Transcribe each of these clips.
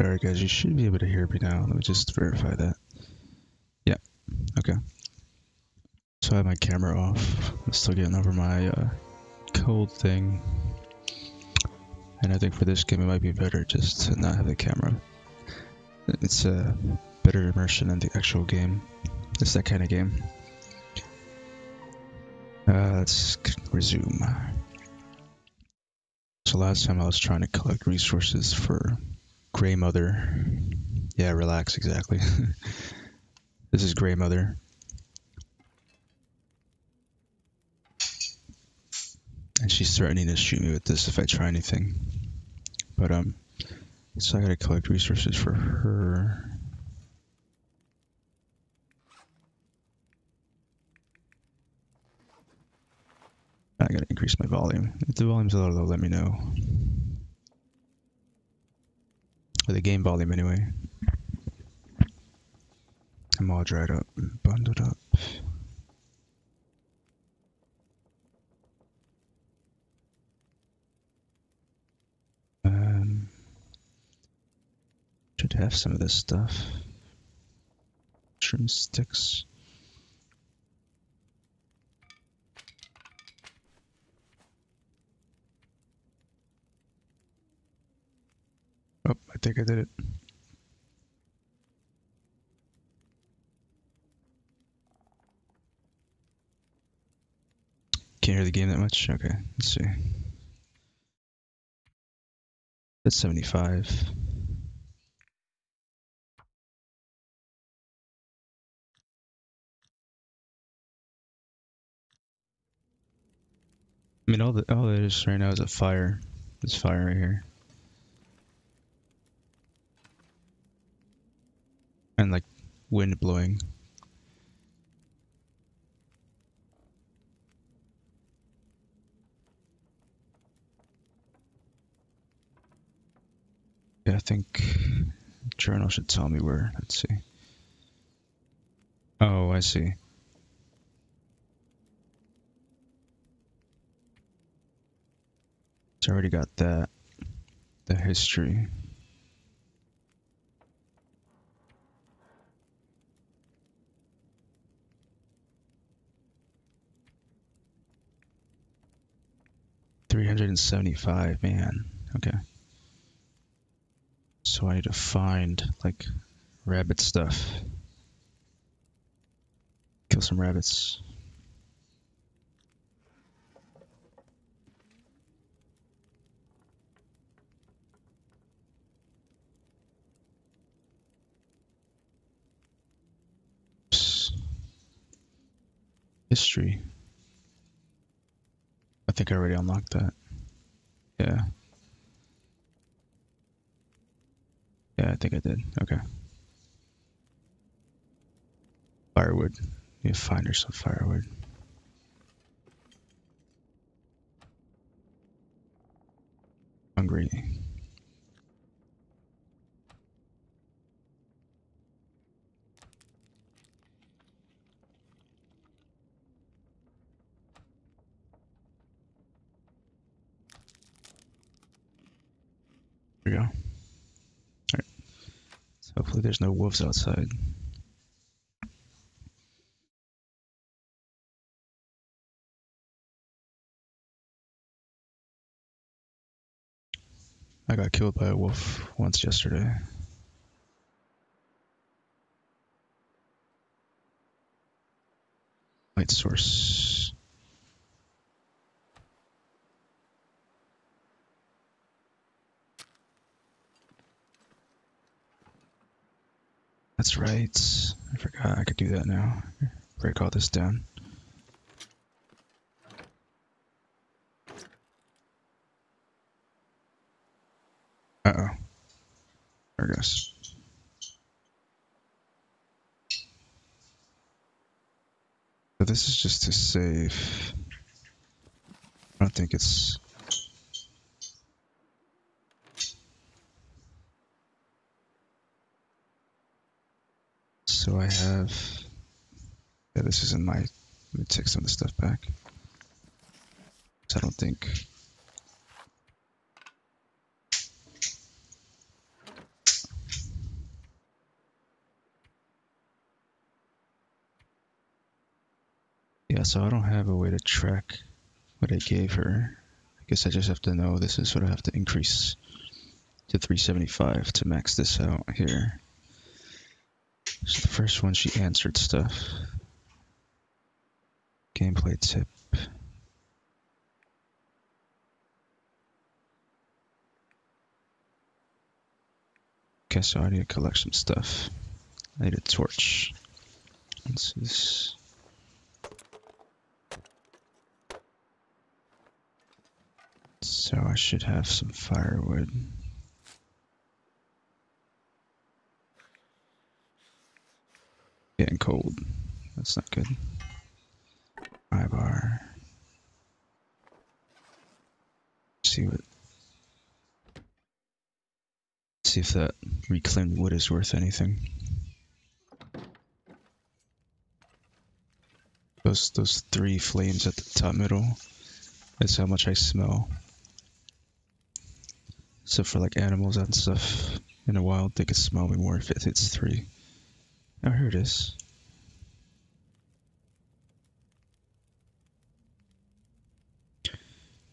Alright guys, you should be able to hear me now. Let me just verify that. Yeah, okay. So I have my camera off. I'm still getting over my uh, cold thing. And I think for this game it might be better just to not have the camera. It's a better immersion in the actual game. It's that kind of game. Uh, let's resume. So last time I was trying to collect resources for Grey Mother. Yeah, relax, exactly. this is Grey Mother. And she's threatening to shoot me with this if I try anything. But, um, so I gotta collect resources for her. I gotta increase my volume. If the volume's a little low, let me know. Or the game volume, anyway. I'm all dried up and bundled up. Um, should have some of this stuff. Trim sticks. Oh, I think I did it. Can't hear the game that much? Okay, let's see. That's 75. I mean, all the all that is right now is a fire. This fire right here. And like wind blowing. Yeah, I think journal should tell me where. Let's see. Oh, I see. It's already got that. The history. Three hundred and seventy-five, man. Okay. So I need to find like rabbit stuff. Kill some rabbits. History. I think I already unlocked that. Yeah. Yeah, I think I did. Okay. Firewood. To find her some firewood. Hungry. We go. Alright. So hopefully there's no wolves outside. I got killed by a wolf once yesterday. Light source. That's right. I forgot I could do that now. Break all this down. Uh oh. There it goes. So this is just to save. I don't think it's. So I have... Yeah, this is in my... Let me take some of the stuff back. So I don't think... Yeah, so I don't have a way to track what I gave her. I guess I just have to know this is what I have to increase to 375 to max this out here. So the first one, she answered stuff. Gameplay tip. Okay, so I need to collect some stuff. I need a torch. This is So I should have some firewood. Getting cold. That's not good. Five bar. See what. See if that reclaimed wood is worth anything. Those those three flames at the top middle. That's how much I smell. So for like animals and stuff in the wild, they could smell me more if it hits three. Oh, here it is.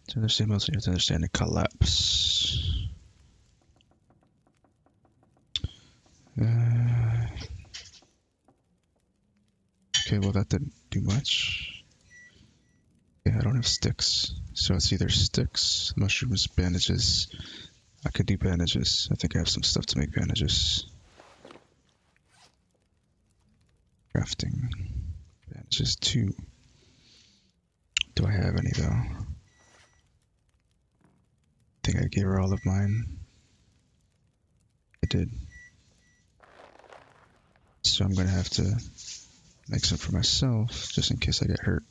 To understand most, you have to understand the collapse. Uh, okay, well that didn't do much. Yeah, I don't have sticks, so it's either sticks, mushrooms, bandages. I could do bandages. I think I have some stuff to make bandages. Crafting. Bandages two. Do I have any though? I think I gave her all of mine. I did. So I'm gonna have to make some for myself, just in case I get hurt.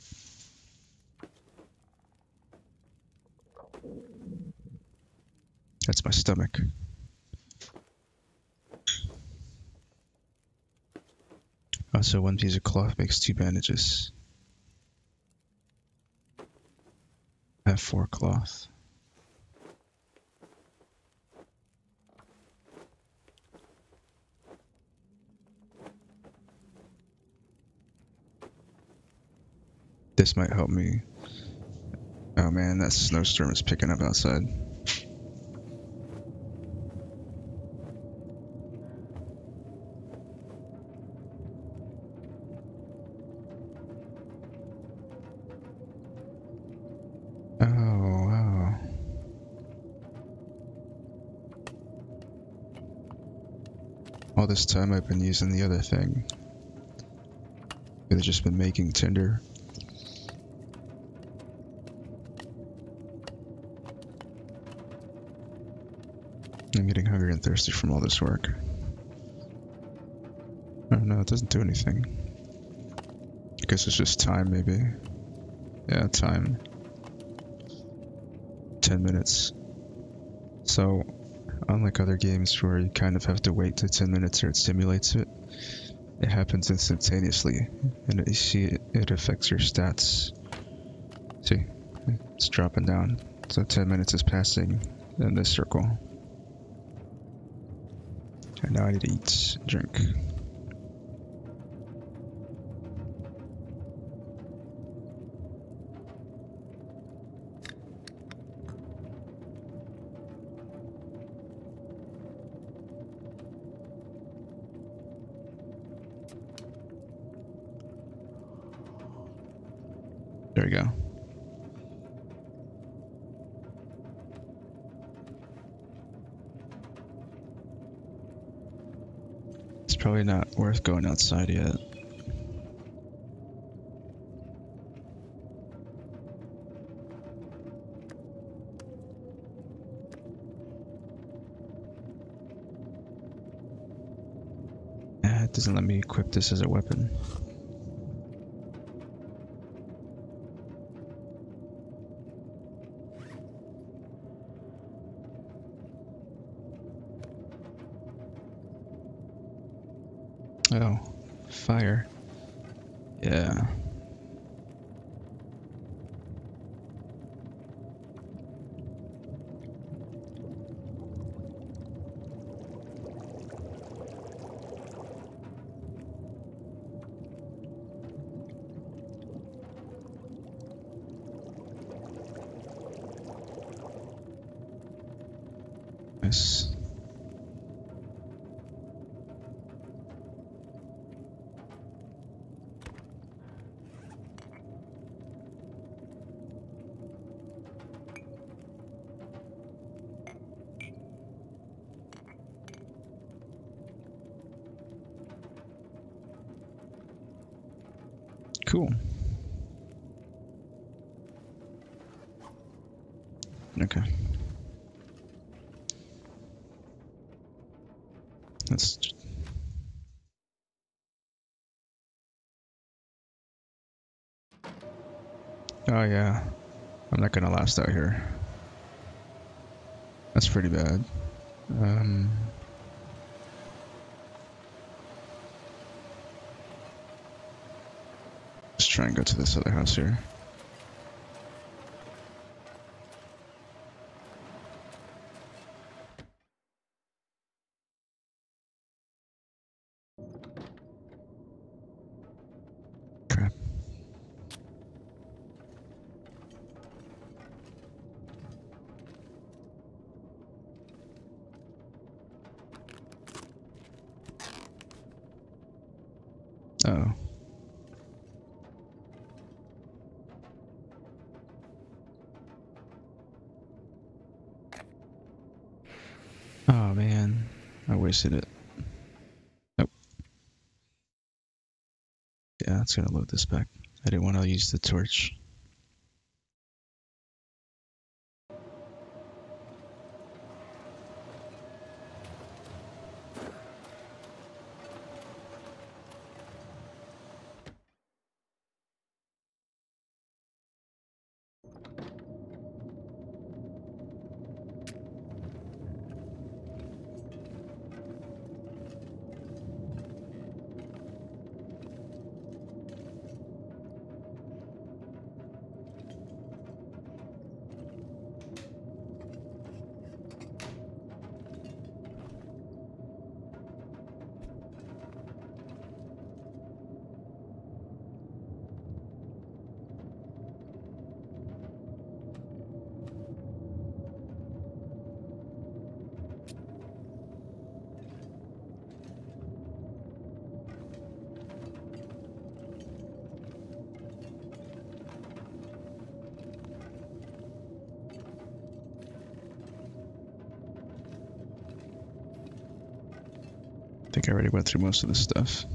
That's my stomach. Oh, also, one piece of cloth makes two bandages. I have four cloth. This might help me. Oh man, that snowstorm is picking up outside. All this time I've been using the other thing. Could have just been making tinder. I'm getting hungry and thirsty from all this work. Oh no, it doesn't do anything. I guess it's just time, maybe. Yeah, time. 10 minutes. So, unlike other games where you kind of have to wait to 10 minutes or it stimulates it, it happens instantaneously. And you see it, affects your stats. See, it's dropping down. So 10 minutes is passing in this circle. And now I need to eat, drink. We go. It's probably not worth going outside yet. Ah, it doesn't let me equip this as a weapon. Oh, fire. Yeah. Nice. Cool. Okay. Let's. Oh yeah, Out here. That's pretty bad. Um. Let's try and go to this other house here. I wasted it. Nope. Yeah, it's gonna load this back. I didn't want to use the torch. Think I already went through most of this stuff.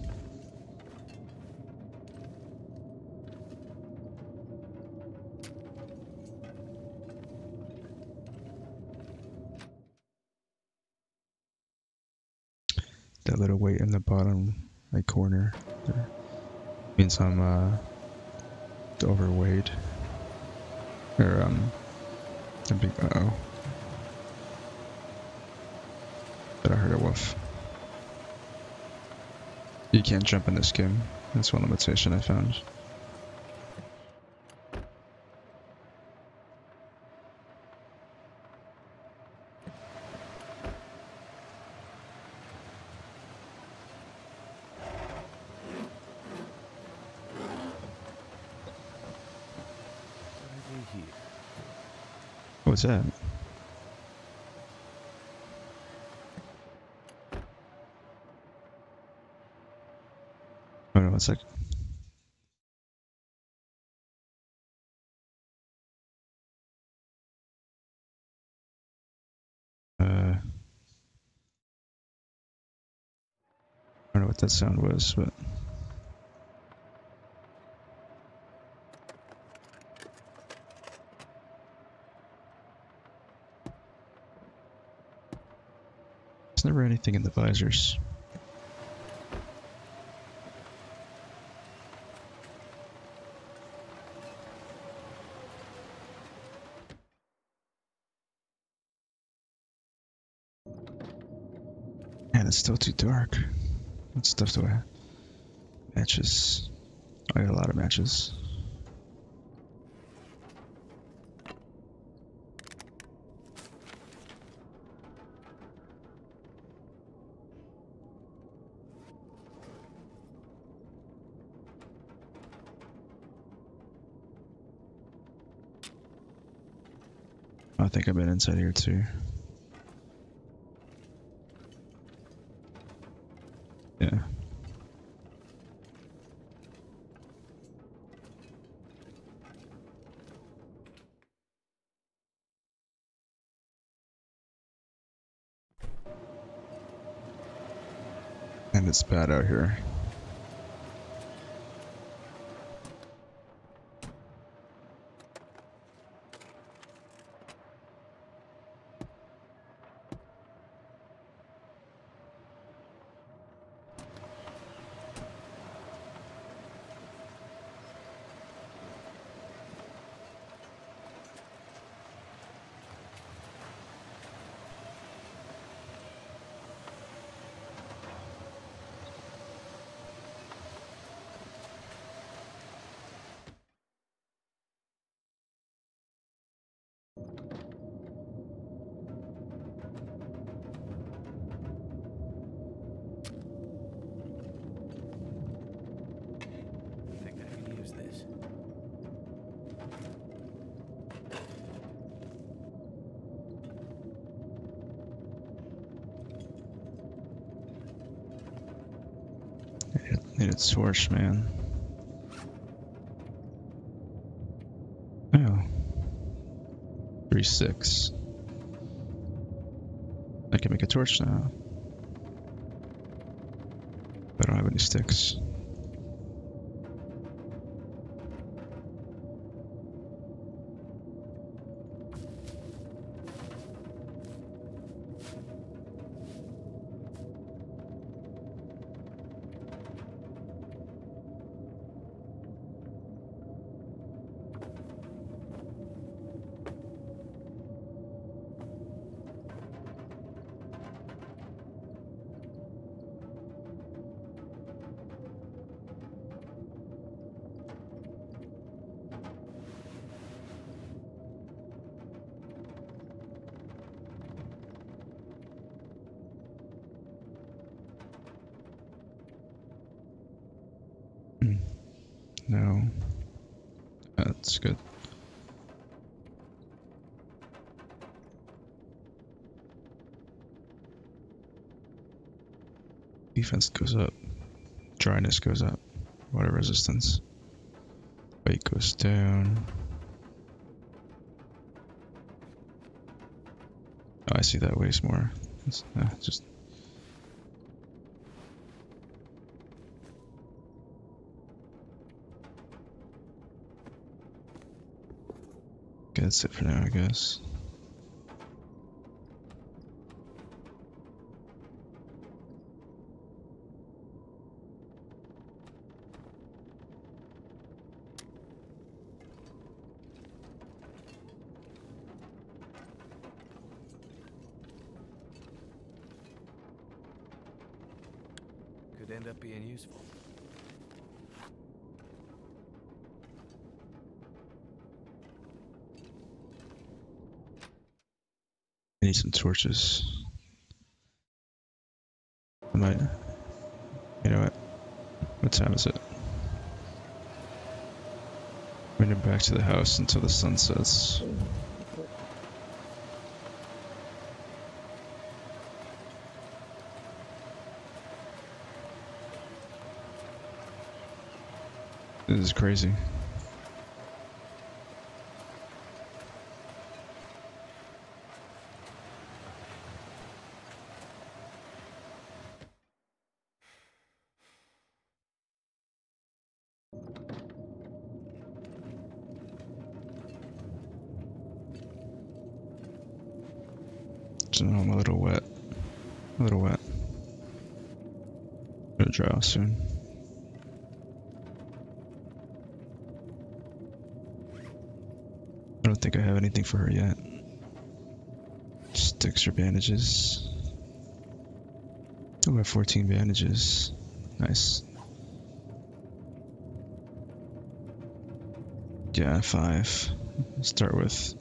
That little weight in the bottom right corner there means I'm uh, overweight. Or um, a big uh oh. But I heard a woof. You can't jump in this game. That's one limitation I found. What's that? Uh, I don't know what that sound was, but there's never anything in the visors. It's still too dark. What stuff do I have? Matches. I got a lot of matches. I think I've been inside here too. Bad out here. I think I can use this. Need a torch, man. Oh. Three six. I can make a torch now. I don't have any sticks. Defense goes up. Dryness goes up. Water resistance. Weight goes down. Oh, I see that weighs more. It's, uh, just Okay, that's it for now, I guess. Could end up being useful. I need some torches. I might. You know what? What time is it? We're heading back to the house until the sun sets. This is crazy. So now I'm a little wet. A little wet. Off soon. I don't think I have anything for her yet. Sticks or bandages. Oh, I have 14 bandages. Nice. Yeah, five. Start with.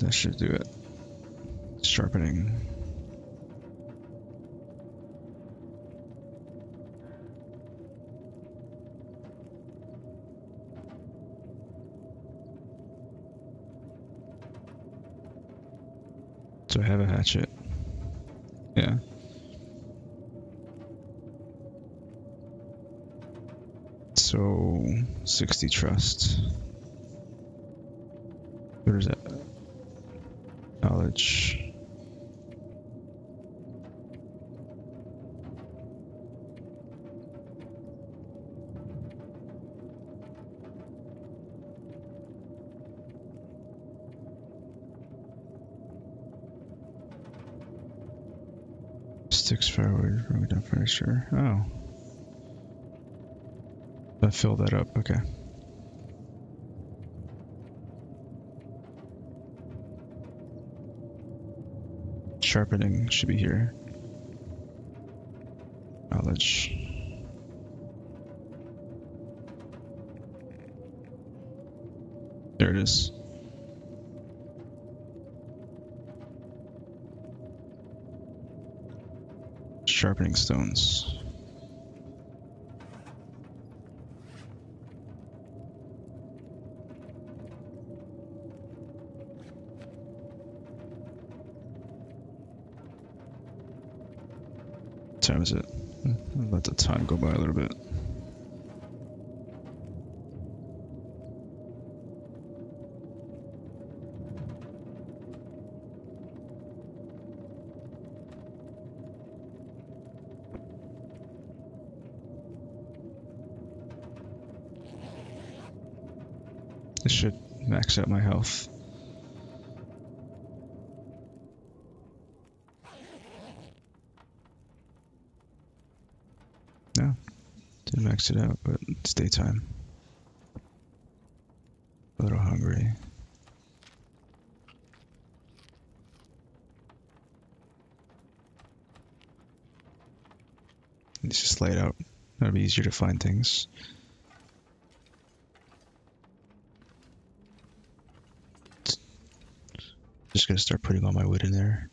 That should do it. Sharpening. Do I have a hatchet? Yeah. So, 60 trust. What is that? Knowledge. Sticks forward, room down furniture. Oh. I fill that up, okay. Sharpening should be here. Knowledge. There it is. Sharpening stones. What time is it? Mm-hmm. Let the time go by a little bit. This should max out my health. No, didn't max it out, but it's daytime. A little hungry. It's just laid out. That'll be easier to find things. Just gonna start putting all my wood in there.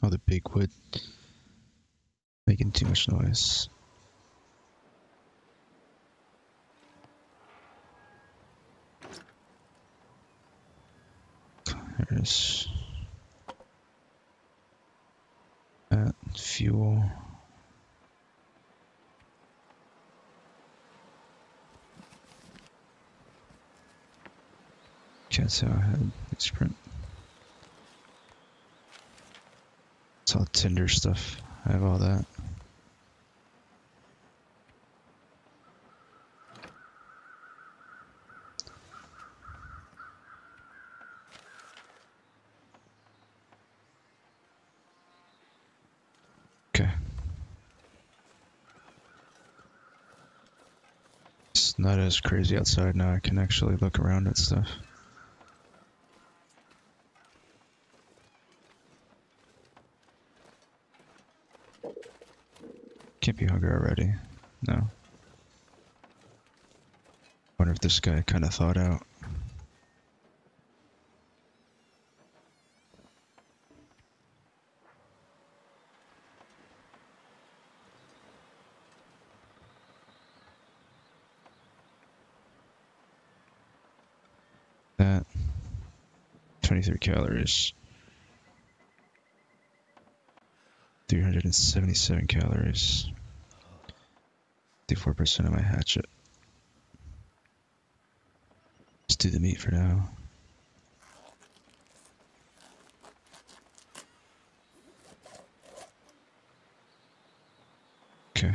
All the big wood. Making too much noise. There's that fuel. Can't say I had sprint. It's all Tinder stuff. I have all that. Okay. It's not as crazy outside now. I can actually look around at stuff. Can't be hungry already. No. Wonder if this guy kind of thought out. That 23 calories. 377 calories. 54% of my hatchet. Let's do the meat for now. Okay.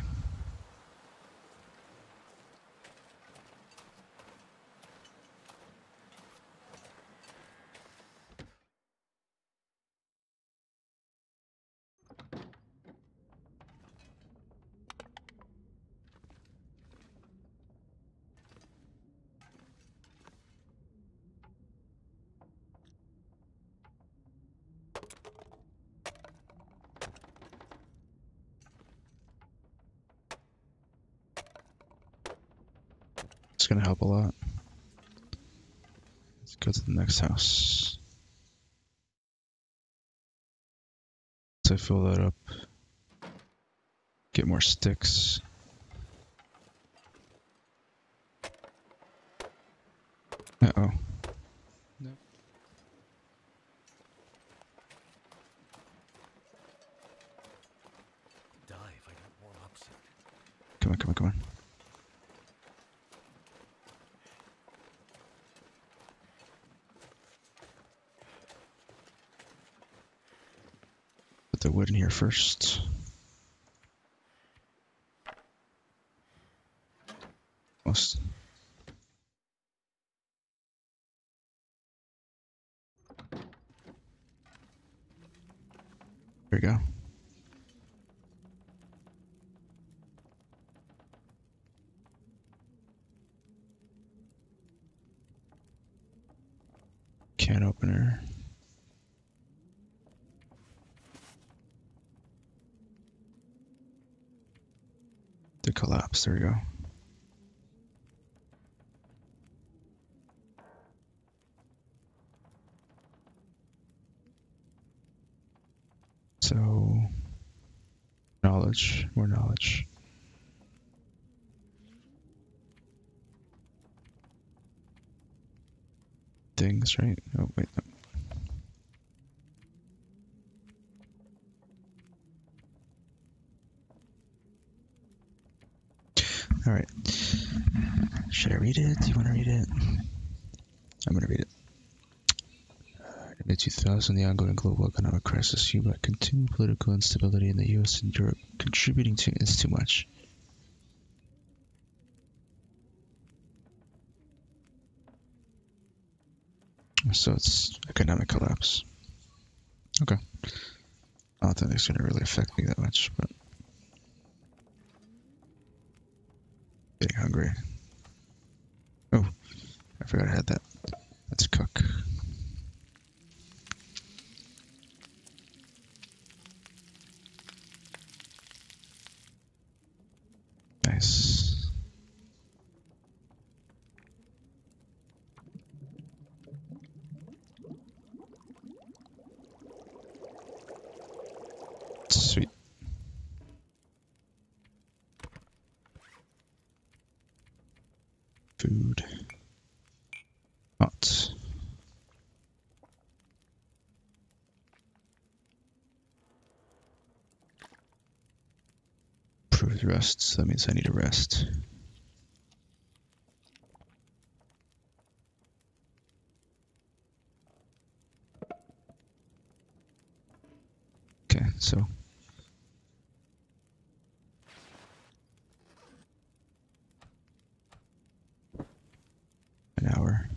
It's gonna help a lot. Let's next house. I fill that up, get more sticks. Uh oh. Come on, come on, come on. Put the wood in here first. Almost. There we go. Can opener. The collapse. There we go. So, knowledge, more knowledge. Things, right? Oh, wait. No. All right. Should I read it? Do you want to read it? I'm going to read it. Uh, in the 2000, the ongoing global economic crisis, by continued political instability in the U.S. and Europe, contributing to is too much. So it's economic collapse. Okay. I don't think it's going to really affect me that much, but getting hungry. Oh, I forgot I had that. Let's cook. Nice. Sweet. Food. Hot. Improved rest, so that means I need a rest. Okay, so an hour.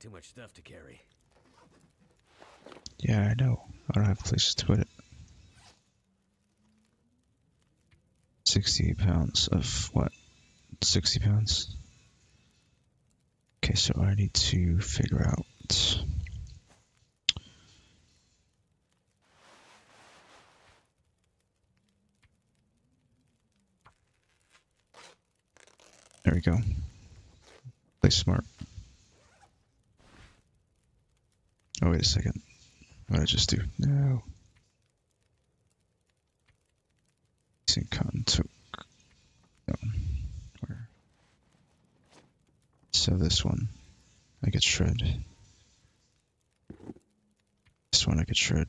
Too much stuff to carry. Yeah, I know. I don't have places to put it. 68 pounds of what? 60 pounds? Okay, so I need to figure out. There we go. Play smart. Oh, wait a second. What did I just do? No. Cotton toque. No. Where? So this one, I could shred. This one I could shred.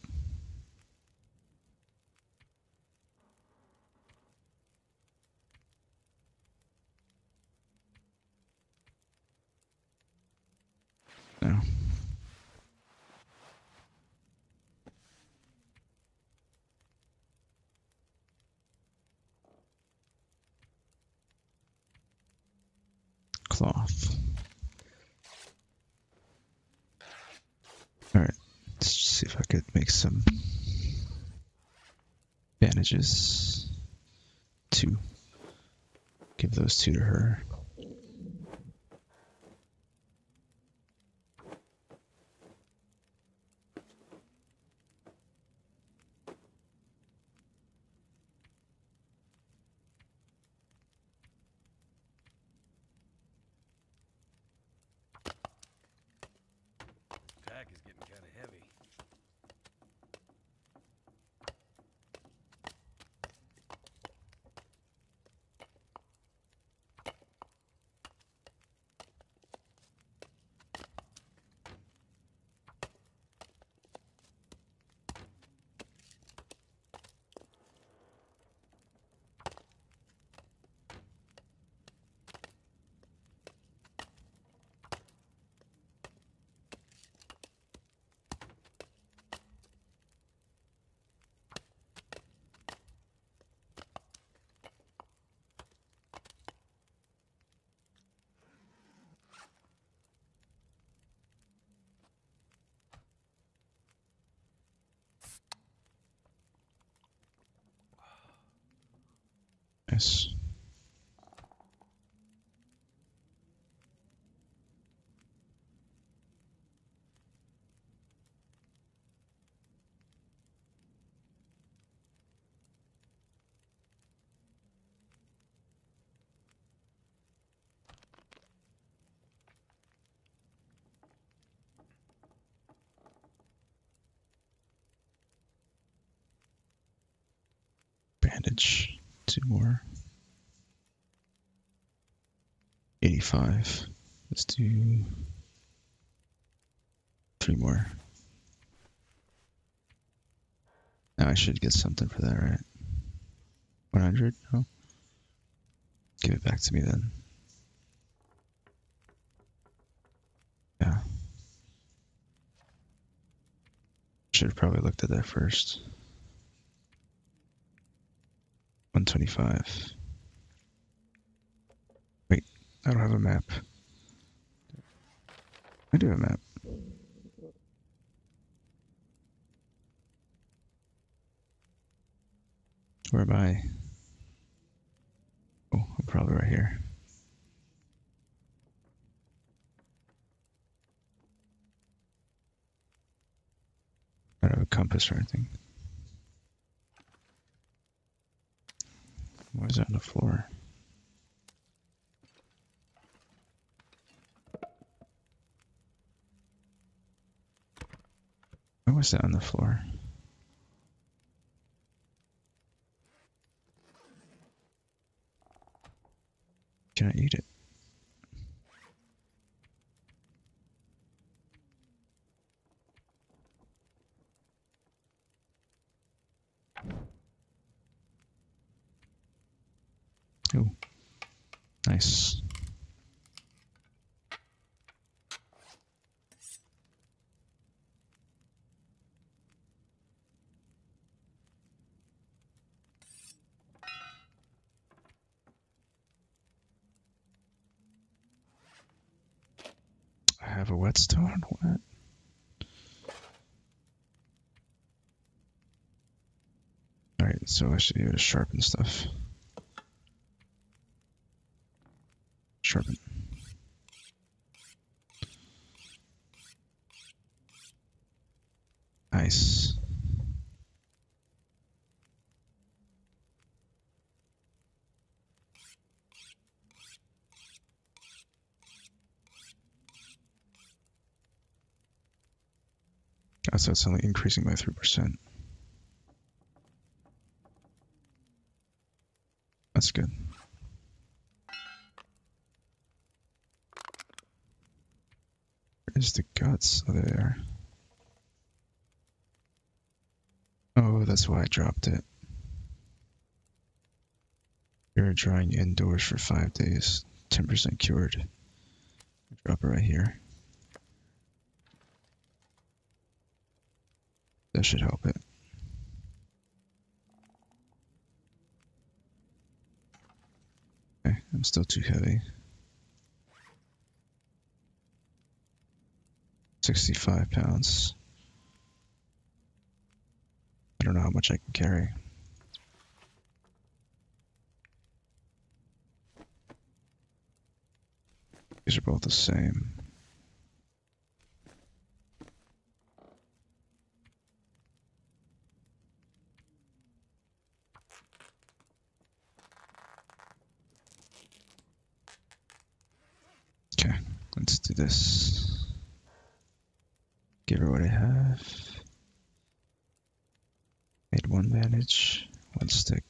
No. cloth. Alright, let's see if I could make some bandages. Two. Give those two to her. Pack is getting kind of heavy. Bandage. Two more. 85. Let's do three more. Now I should get something for that, right? 100? No? Give it back to me then. Yeah. Should have probably looked at that first. 125. I don't have a map. I do have a map. Where am I? Oh, I'm probably right here. I don't have a compass or anything. Why is that on the floor? Why was that on the floor? Can I eat it? Ooh. Nice. I have a whetstone. What? Alright, so I should be able to sharpen stuff. Sharpen. Nice. So it's only increasing by 3%. That's good. Where's the guts? Oh, there. Oh, that's why I dropped it. You're drying indoors for five days. 10% cured. Drop it right here. That should help it. Okay, I'm still too heavy. 65 pounds. I don't know how much I can carry. These are both the same. Okay, let's do this. Give her what I have. Made one bandage, one stick.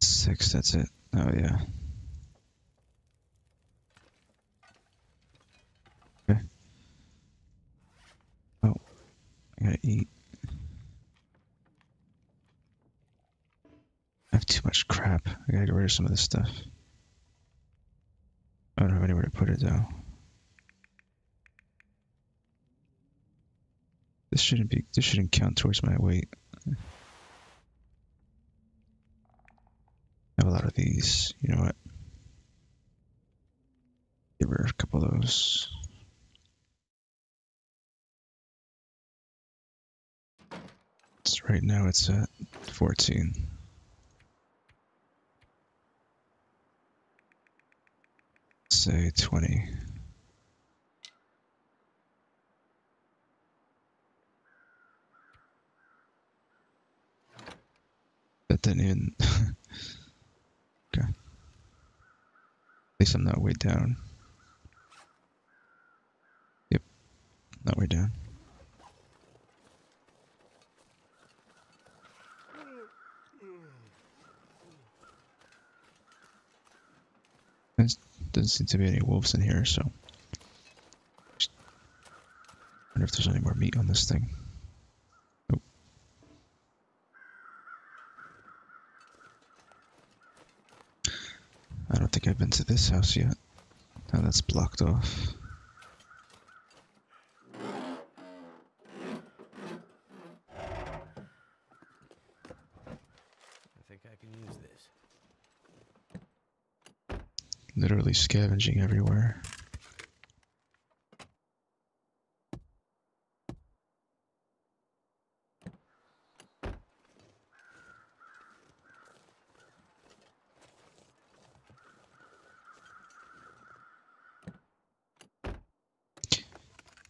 Six, that's it. Oh yeah. Okay. Oh, I gotta eat. I have too much crap. I gotta get rid of some of this stuff. I don't have anywhere to put it though. This shouldn't be. This shouldn't count towards my weight. I have a lot of these. You know what? Give her a couple of those. Let's Right now it's at 14. Say 20. That didn't even. okay. At least I'm not way down. Yep. Not way down. Doesn't seem to be any wolves in here, so. wonder if there's any more meat on this thing. Nope. I don't think I've been to this house yet. Now that's blocked off. I think I can use this. Literally scavenging everywhere.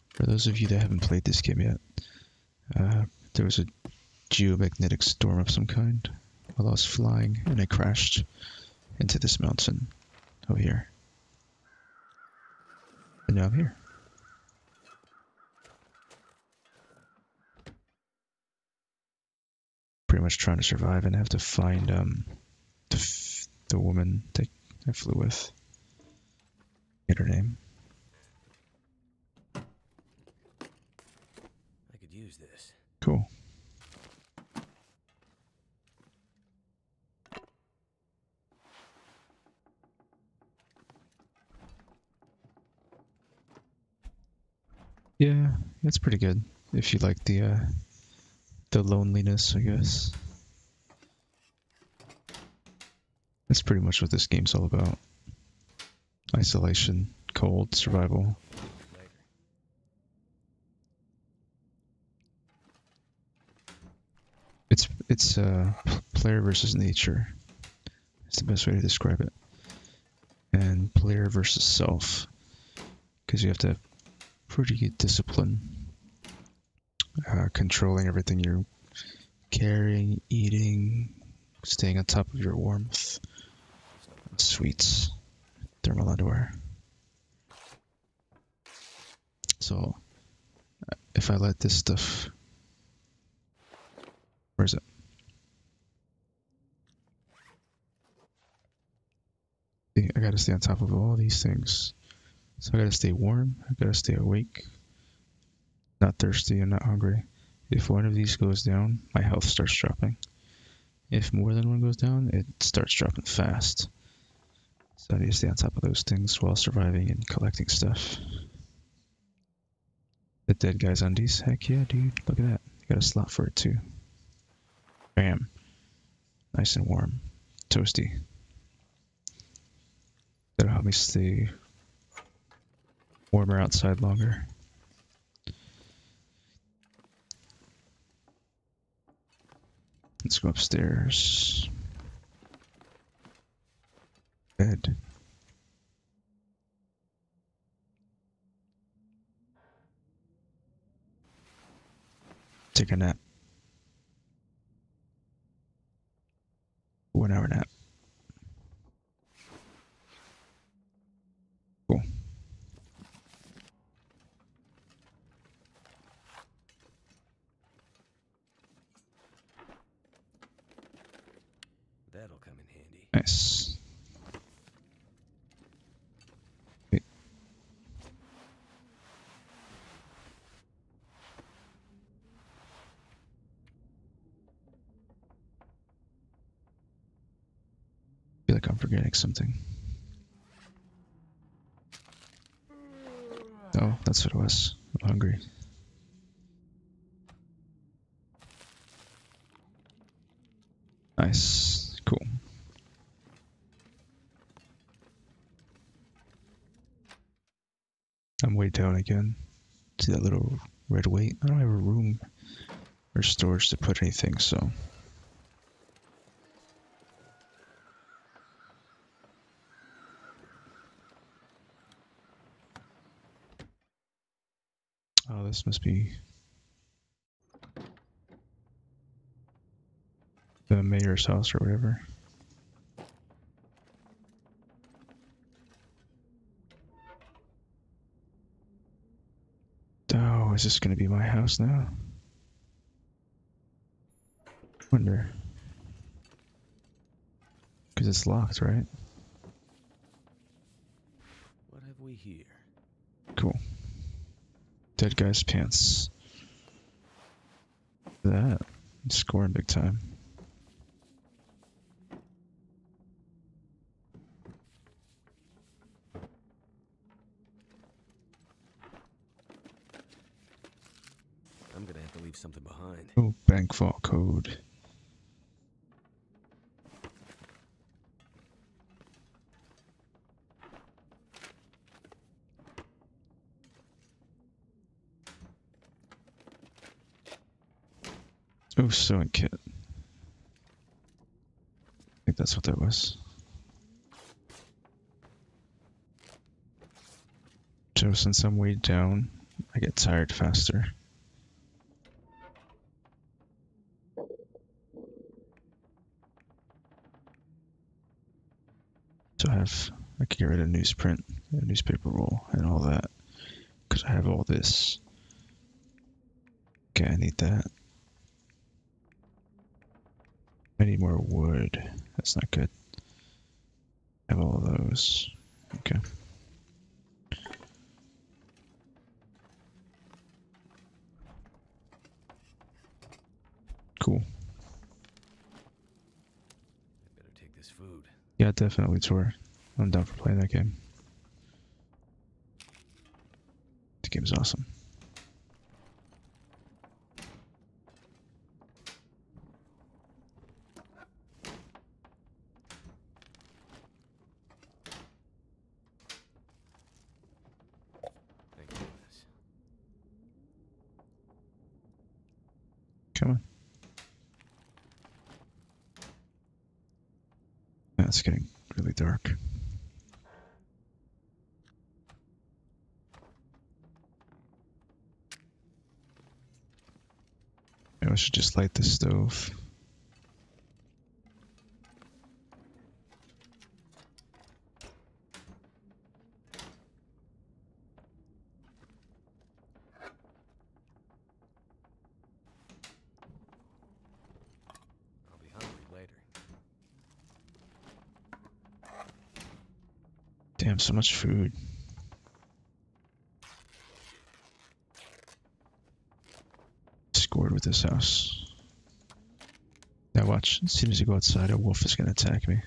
For those of you that haven't played this game yet, uh, there was a geomagnetic storm of some kind while I was flying and I crashed into this mountain over here. And now I'm here. Pretty much trying to survive and have to find um the, the woman that I flew with. Get her name. I could use this. Cool. Yeah, it's pretty good if you like the uh, the loneliness, I guess. That's pretty much what this game's all about. Isolation, cold, survival. It's it's uh, player versus nature. It's the best way to describe it. And player versus self, because you have to pretty good discipline, uh, controlling everything you're carrying, eating, staying on top of your warmth, sweets, thermal underwear. So, uh, if I let this stuff where is it? I gotta stay on top of all these things. So I gotta stay warm, I gotta stay awake, not thirsty and not hungry. If one of these goes down, my health starts dropping. If more than one goes down, it starts dropping fast. So I need to stay on top of those things while surviving and collecting stuff. The dead guy's undies? Heck yeah, dude. Look at that. You Got a slot for it too. Bam. Nice and warm. Toasty. That'll help me stay warmer outside longer. Let's go upstairs. Bed. Take a nap. One hour nap. Cool. That'll come in handy. Nice. Wait. feel like I'm forgetting something. Oh, that's what it was. I'm hungry. Nice. Cool. I'm way down again. See that little red weight? I don't have a room or storage to put anything, so. Oh, this must be the mayor's house or whatever. Oh, is this gonna be my house now? Wonder. Because it's locked, right? What have we here? Cool. Dead guy's pants. That. Scoring big time. I'm gonna have to leave something behind. Oh, bank vault code. Oh, sewing kit. I think that's what that was. So since I'm weighed down, I get tired faster. So I have, I can get rid of newsprint, a newspaper roll, and all that. Because I have all this. Okay, I need that. I need more wood. That's not good. I have all of those. Okay. Cool. I better take this food. Yeah, definitely, Tor. I'm down for playing that game. The game is awesome. Thank goodness. Come on. Yeah, it's getting really dark. Maybe I should just light the stove. I'll be hungry later. Damn, so much food. Scored with this house. Watch, as soon as you go outside, a wolf is gonna attack me.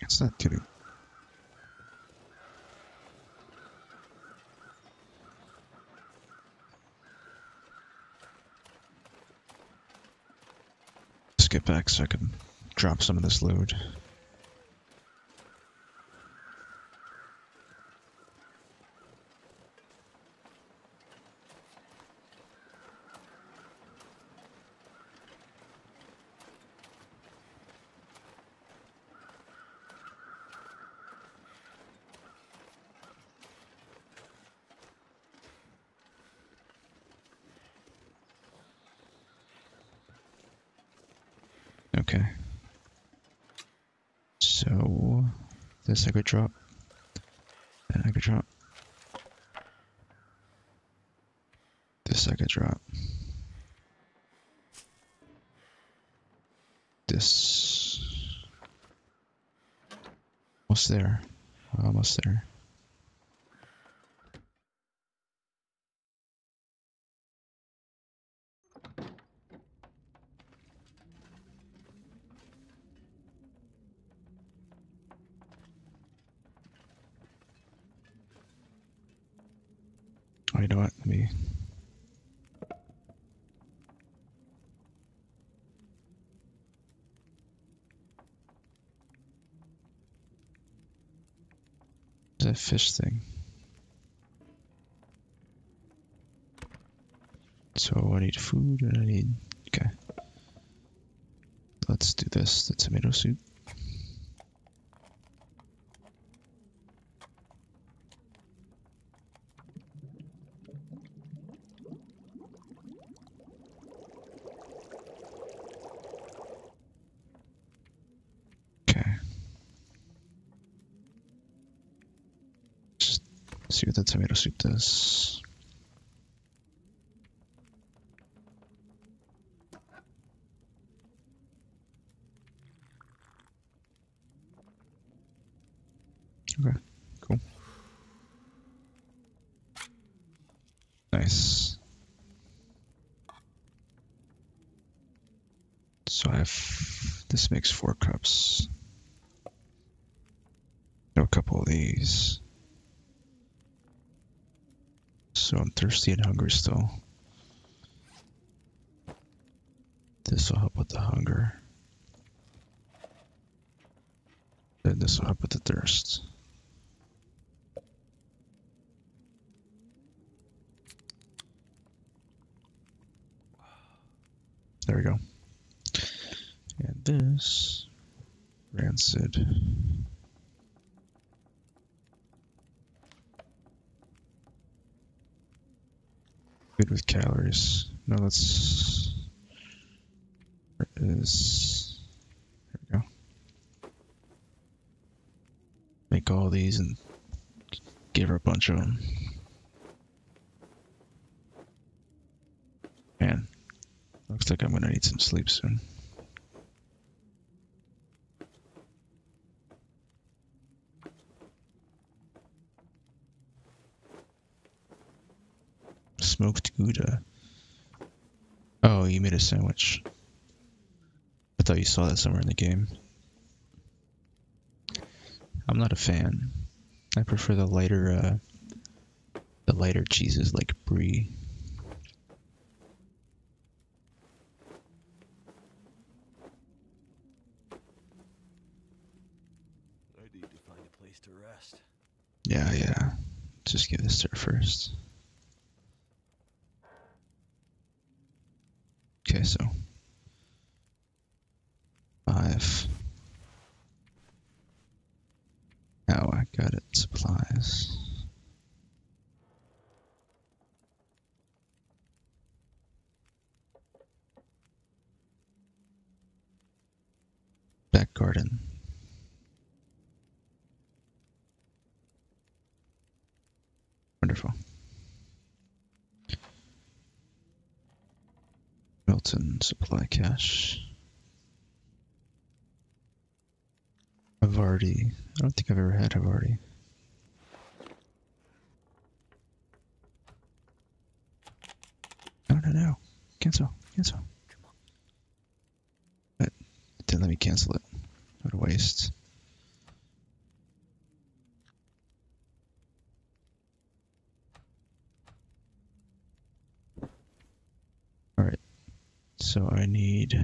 It's not. Let's get back so I can drop some of this load. Okay. So I could drop. I could drop. This I could drop. This almost there. Almost there. Oh, you know what? Let me. that fish thing? So I need food and I need. Okay. Let's do this. The tomato soup. Okay. Just see what the tomato soup does. Okay, cool. Nice. So I have this makes four cups. Have a couple of these. So I'm thirsty and hungry still. This will help with the hunger. Then this will help with the thirst. There we go. And this rancid. Good with calories. No, that's where is there we go. Make all these and give her a bunch of them. Man, looks like I'm gonna need some sleep soon. Smoked Gouda. Oh, you made a sandwich. I thought you saw that somewhere in the game. I'm not a fan. I prefer the lighter, uh, the lighter cheeses like brie. I to find a place to rest. Yeah, yeah. Just give this to her first. Okay, so five. Oh, I got it. Supplies. Back garden. Wonderful. Milton supply cache. Havarti. I don't think I've ever had Havarti. No, no, no. Cancel. Cancel. But it didn't let me cancel it. What a waste. Alright. So I need.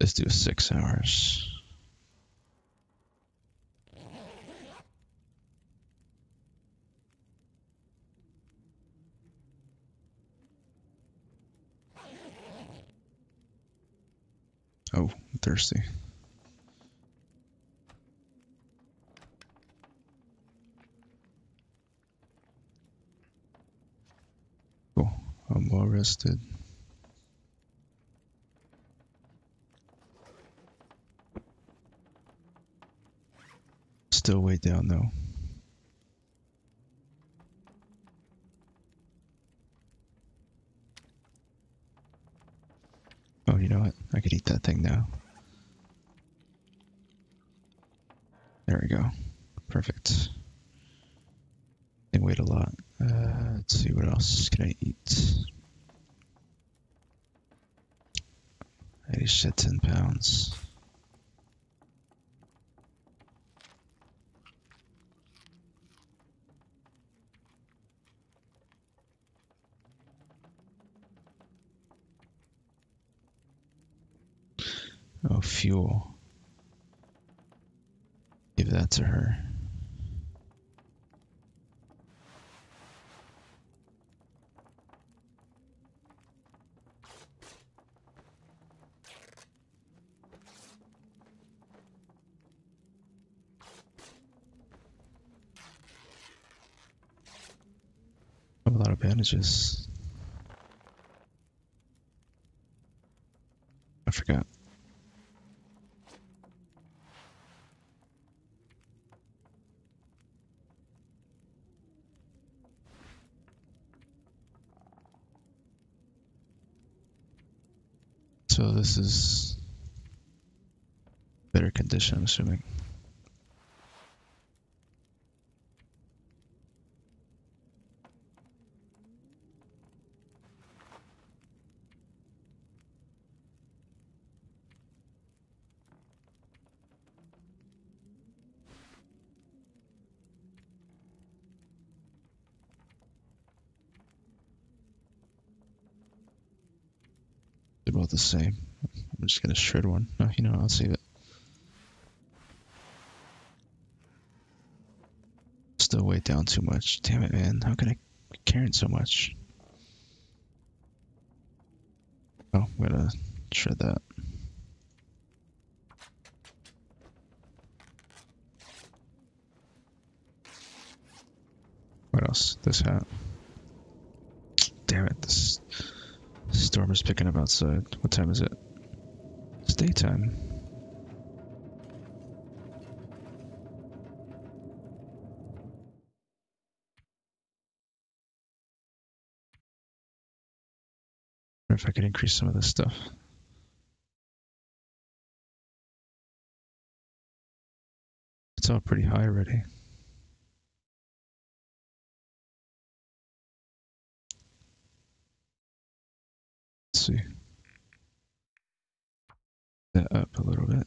Let's do six hours. Oh, I'm thirsty. Cool. I'm well rested. Still way down though. Oh, you know what? I could eat that thing now. There we go. Perfect. They weighed a lot. Uh, let's see, what else can I eat? I just shed 10 pounds. Oh, fuel. Give that to her. I have a lot of bandages. I forgot. So this is better condition, I'm assuming. The same. I'm just gonna shred one. No, you know, I'll save it. Still weighed down too much. Damn it, man. How can I be carrying so much? Oh, I'm gonna shred that. What else? This hat. Damn it, this storm is picking up outside. What time is it? It's daytime. if I could increase some of this stuff. It's all pretty high already. See. That up a little bit.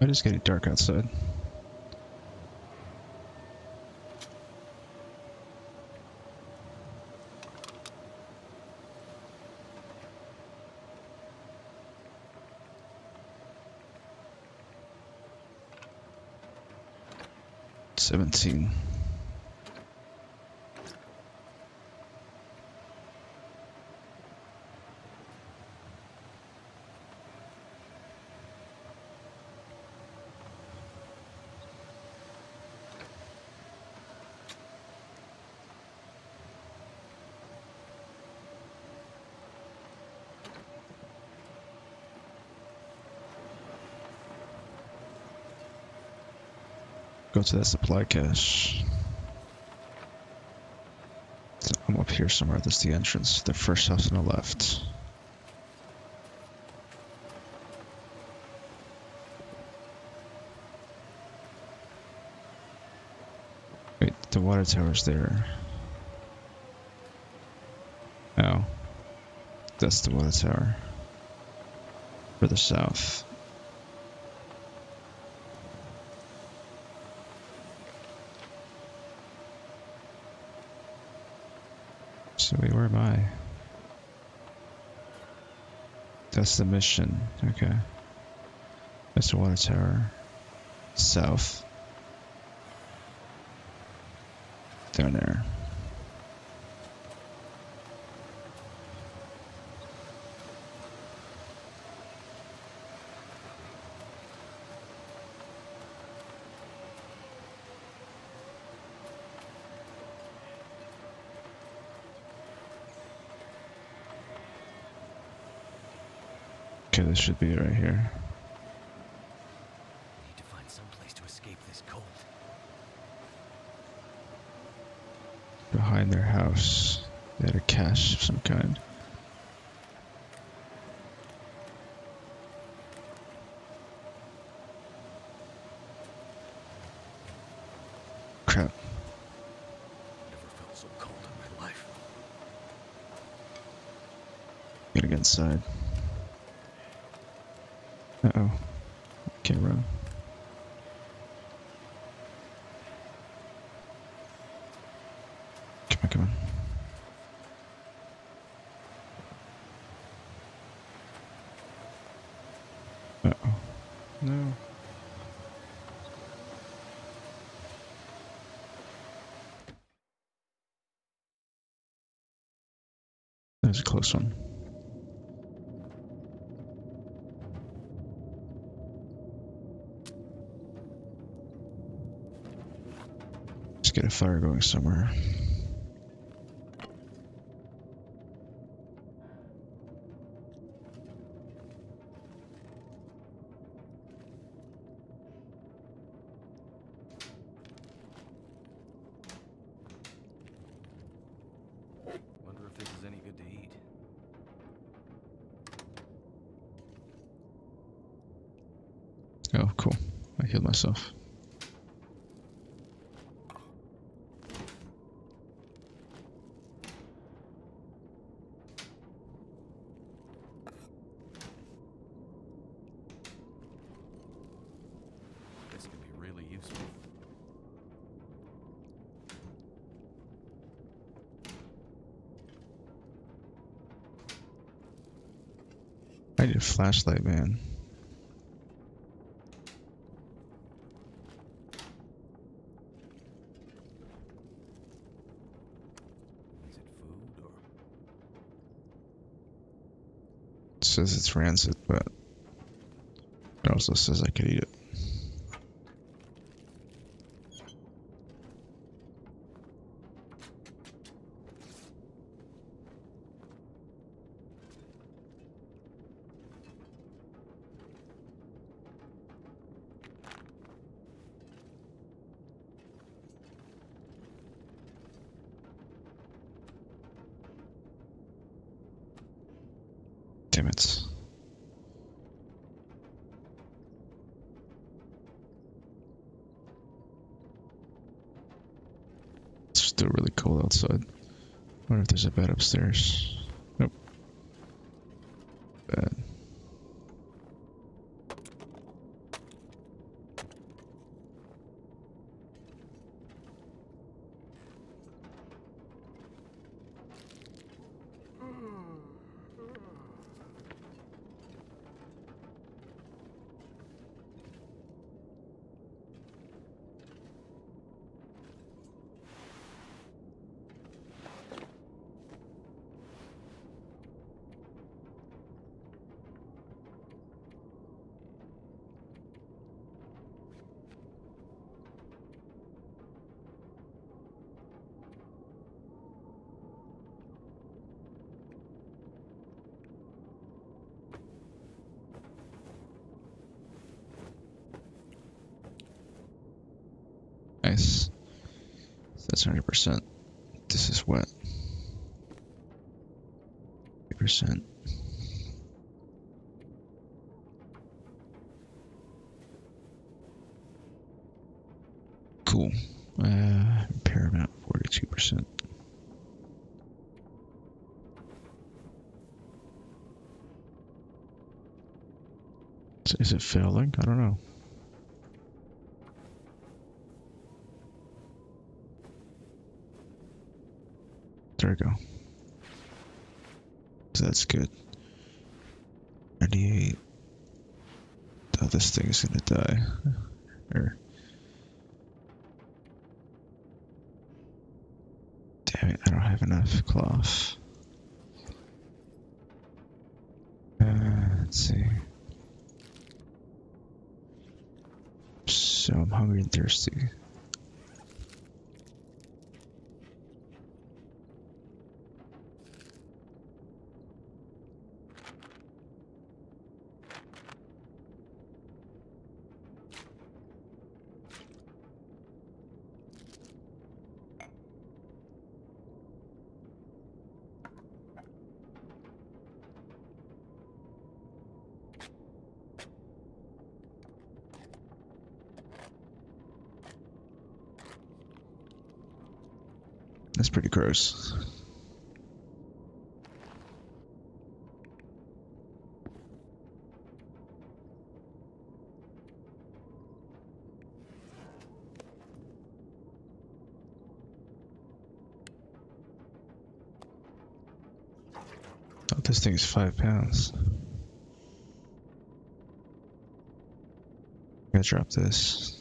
It is getting dark outside. Seventeen. To that supply cache. I'm up here somewhere. That's the entrance. The first house on the left. Wait, the water tower's there. Oh. That's the water tower. Further south. So wait, where am I? That's the mission. Okay. That's the water tower. South. Down there. Okay, this should be right here. Need to find some place to escape this cold. Behind their house. They had a cache of some kind. Crap. Never felt so cold in my life. Gotta get inside. Uh oh. Can't run. Come on, come on. Uh oh. No. That was a close one. Let's get a fire going somewhere. Wonder if this is any good to eat. Oh, cool. This could be really useful. I need a flashlight, man. Is it food or It says it's rancid, but it also says I could eat it. Damn it. It's still really cold outside. wonder if there's a bed upstairs. Nope. Bad. Nice. 100%. This is wet. 50%. Cool. Uh, repair amount 42%. Is- Is it failing? I don't know. There we go. Good. 98. Oh, this thing is gonna die. Or. Damn it, I don't have enough cloth. Uh, let's see. So I'm hungry and thirsty. Gross. Oh, this thing is five pounds. I'm gonna drop this.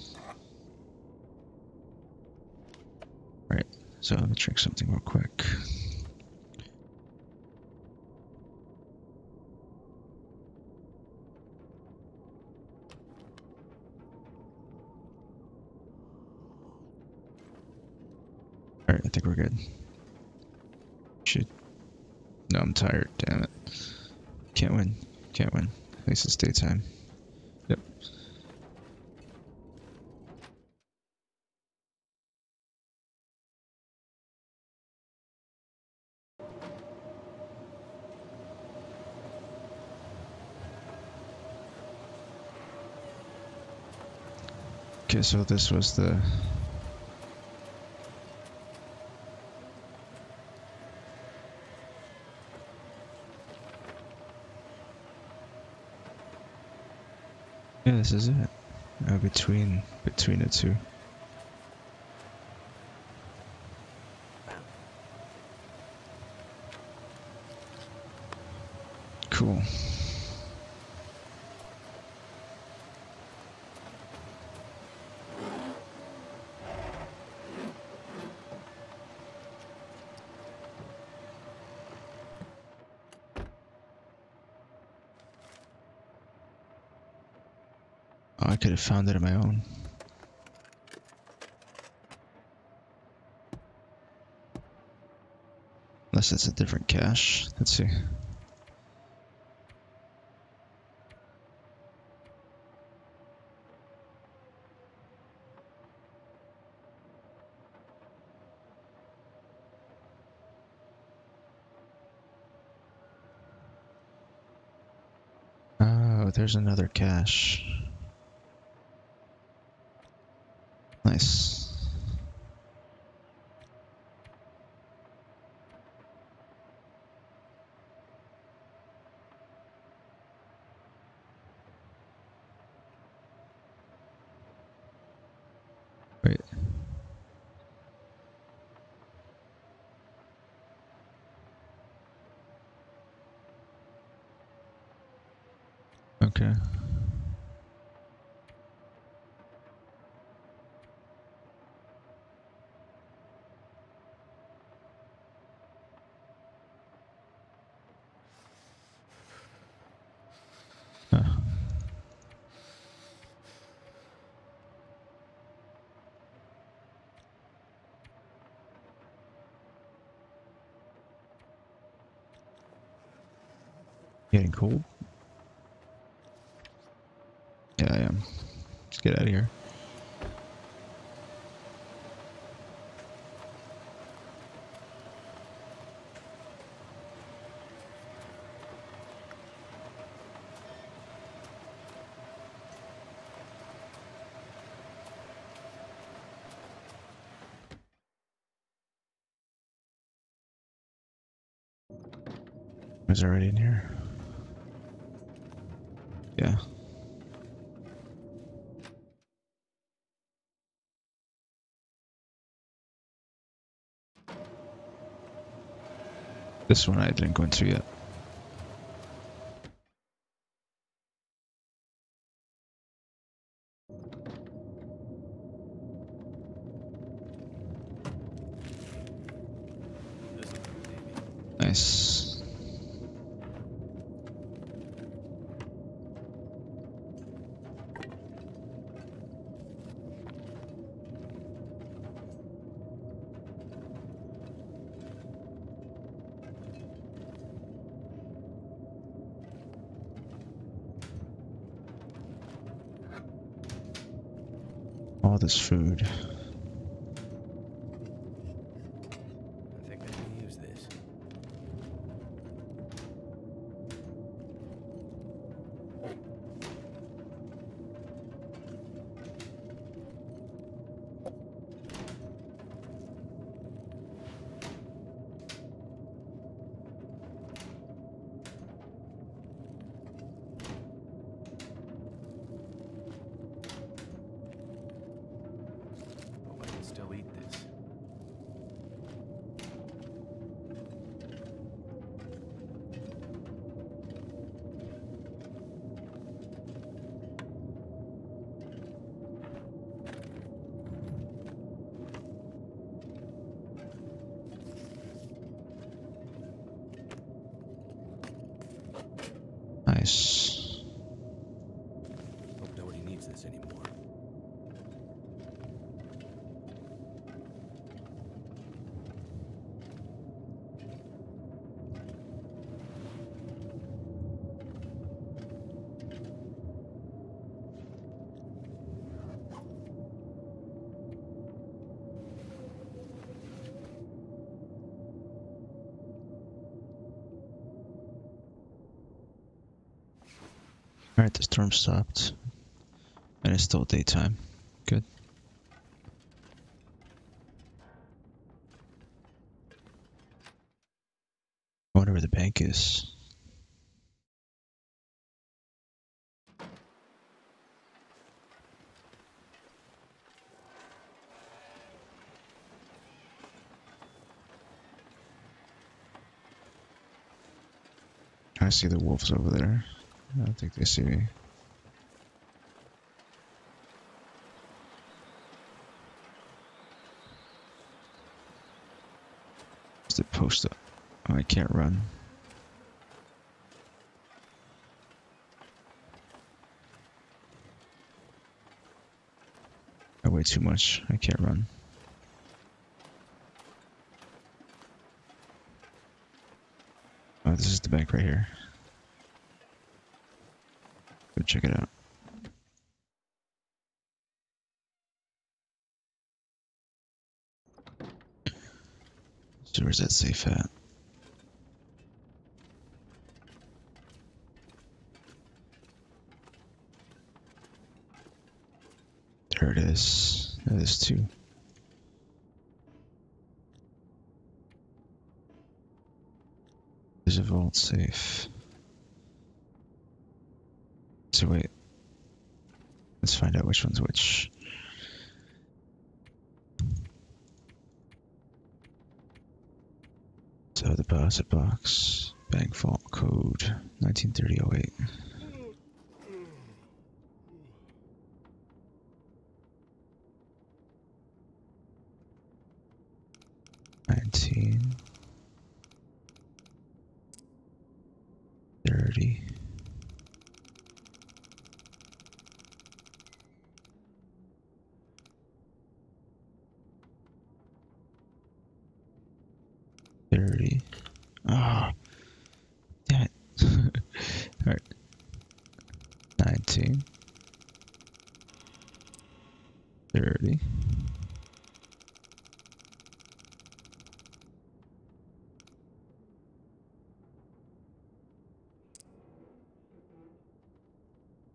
So let me check something real quick. Alright, I think we're good. Should... No, I'm tired, damn it. Can't win. Can't win. At least it's daytime. So this was the Yeah, this is it. Uh, between between the two. Cool. Oh, I could have found it on my own. Unless it's a different cache. Let's see. Oh, there's another cache. Nice. Wait. Okay. Huh. Getting cold? Yeah, I am. Let's get out of here. Is already in here? This one I didn't go into yet. This food. Storm stopped. And it's still daytime. Good. I wonder where the bank is. I see the wolves over there. I don't think they see me. Post up? Oh, I can't run. I weigh too much. I can't run. Oh, this is the bank right here. Go check it out. So where's that safe at? There it is. That is two. There's a vault safe. So wait. Let's find out which one's which. The deposit box, bank vault code, 193008. Nineteen. Thirty. Thirty. Ah, damn it. Alright. Nineteen. Thirty.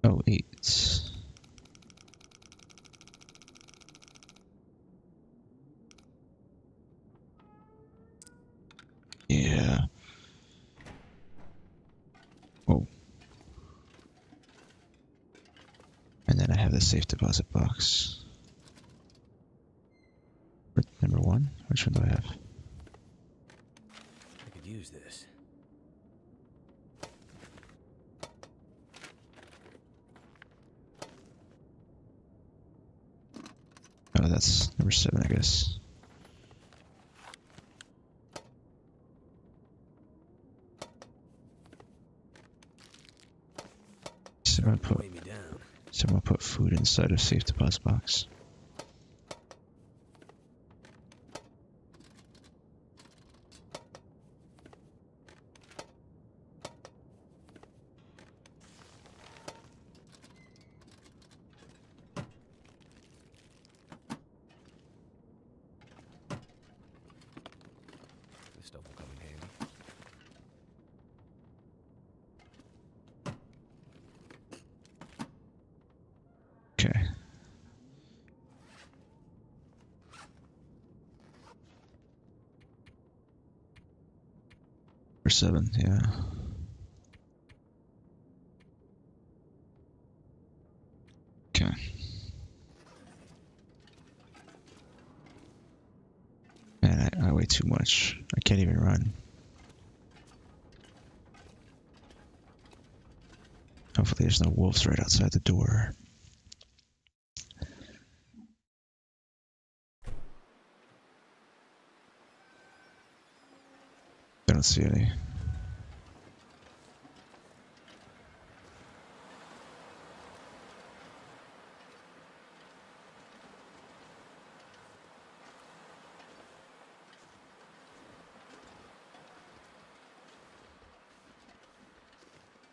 Oh, eight. Yeah. Oh. And then I have the safe deposit box. Number one? Which one do I have? I could use this. Oh, that's number seven, I guess. Someone put Weigh me down. someone put food inside a safe deposit box. This stuff will come in handy. Okay. Or seven, yeah. Okay. Man, I, I weigh too much. I can't even run. Hopefully there's no wolves right outside the door. I don't see any.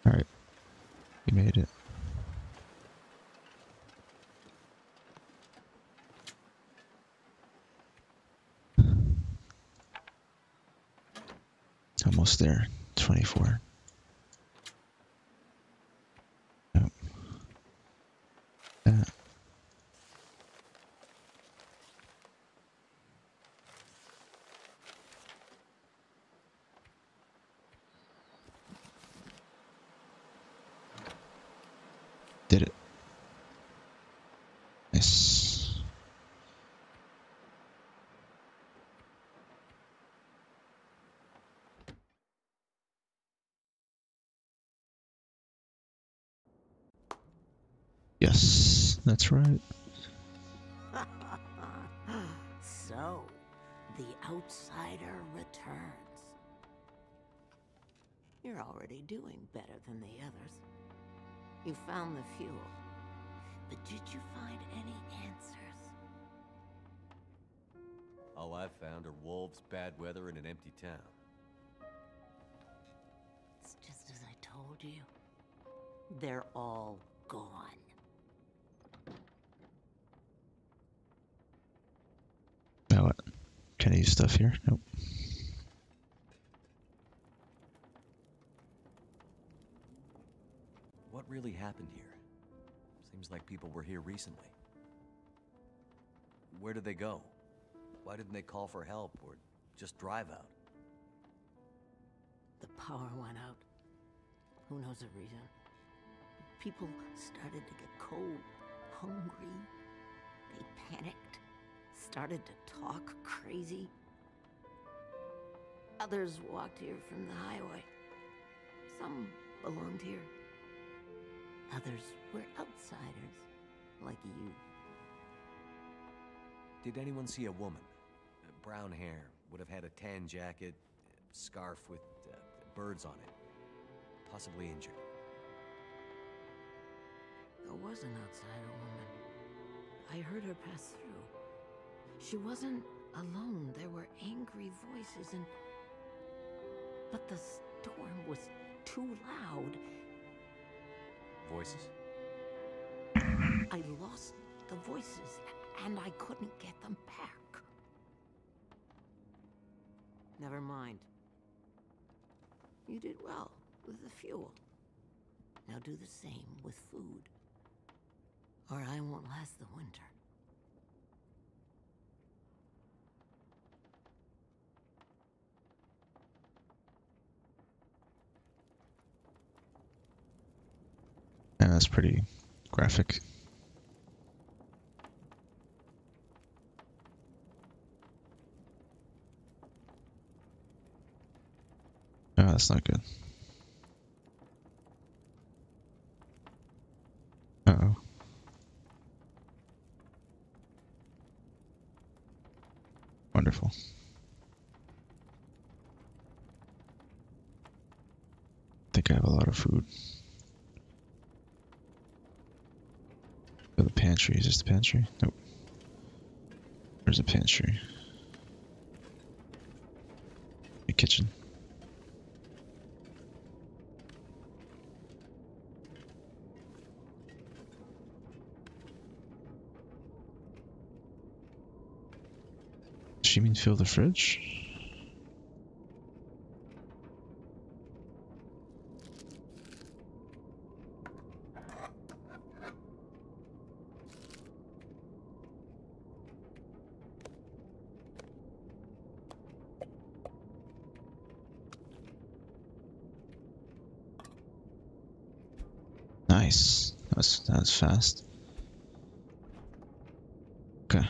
Alright. You made it. Almost there. 24. Nope. Did it. Nice. Yes, that's right. so, the outsider returns. You're already doing better than the others. You found the fuel. But did you find any answers? All I've found are wolves, bad weather, and an empty town. It's just as I told you. They're all gone. Now what? Can I use stuff here? Nope. What really happened here? Seems like people were here recently. Where did they go? Why didn't they call for help or just drive out? The power went out. Who knows the reason? People started to get cold, hungry. They panicked, started to talk crazy. Others walked here from the highway. Some belonged here. Others were outsiders, like you. Did anyone see a woman? Uh, brown hair, would have had a tan jacket, scarf with uh, birds on it. Possibly injured. There was an outsider woman. I heard her pass through. She wasn't alone. There were angry voices and. But the storm was too loud. Voices? I lost the voices and I couldn't get them back. Never mind. You did well with the fuel. Now do the same with food. Or I won't last the winter. Yeah, that's pretty graphic. Oh, that's not good. Oh. Wonderful. I think I have a lot of food. Oh, the pantry. Is this the pantry? Nope. There's a pantry. A kitchen. Does she mean fill the fridge? Nice. That's fast. Okay.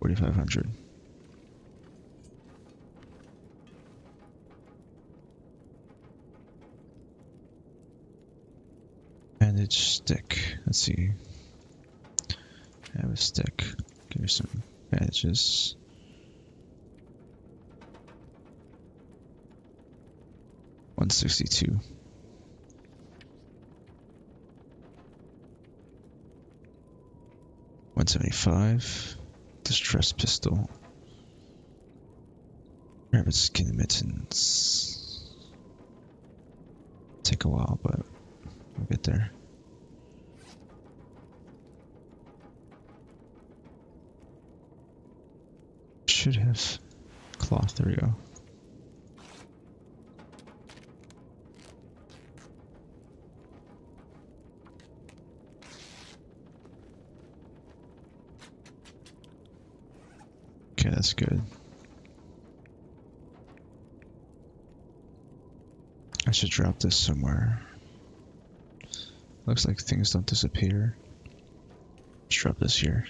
Forty-five hundred. See. I have a stick. Give me some bandages. One sixty two. One seventy five. Distress pistol. Rabbit skin mittens. Take a while, but we'll get there. should have cloth. There we go. Okay, that's good. I should drop this somewhere. Looks like things don't disappear. Let's drop this here.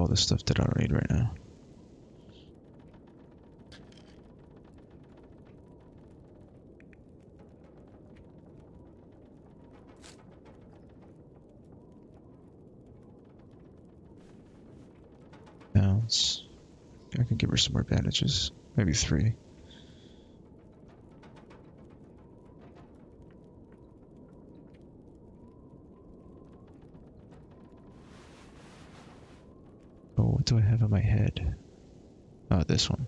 All this stuff that I don't need right now. Bounce. I can give her some more bandages. Maybe three. Do I have on my head? Oh, this one.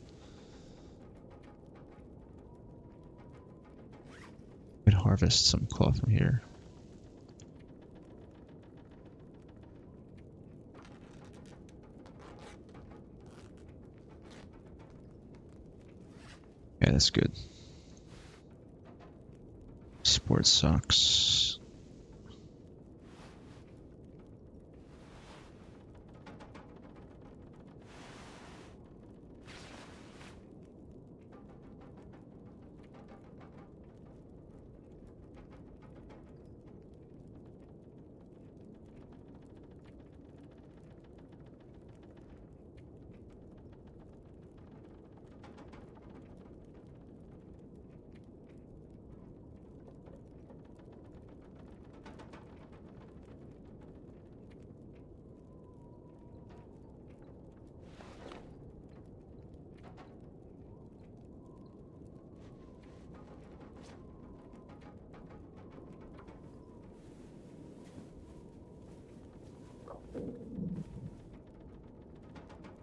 I could harvest some cloth from here. Yeah, that's good. Sports socks.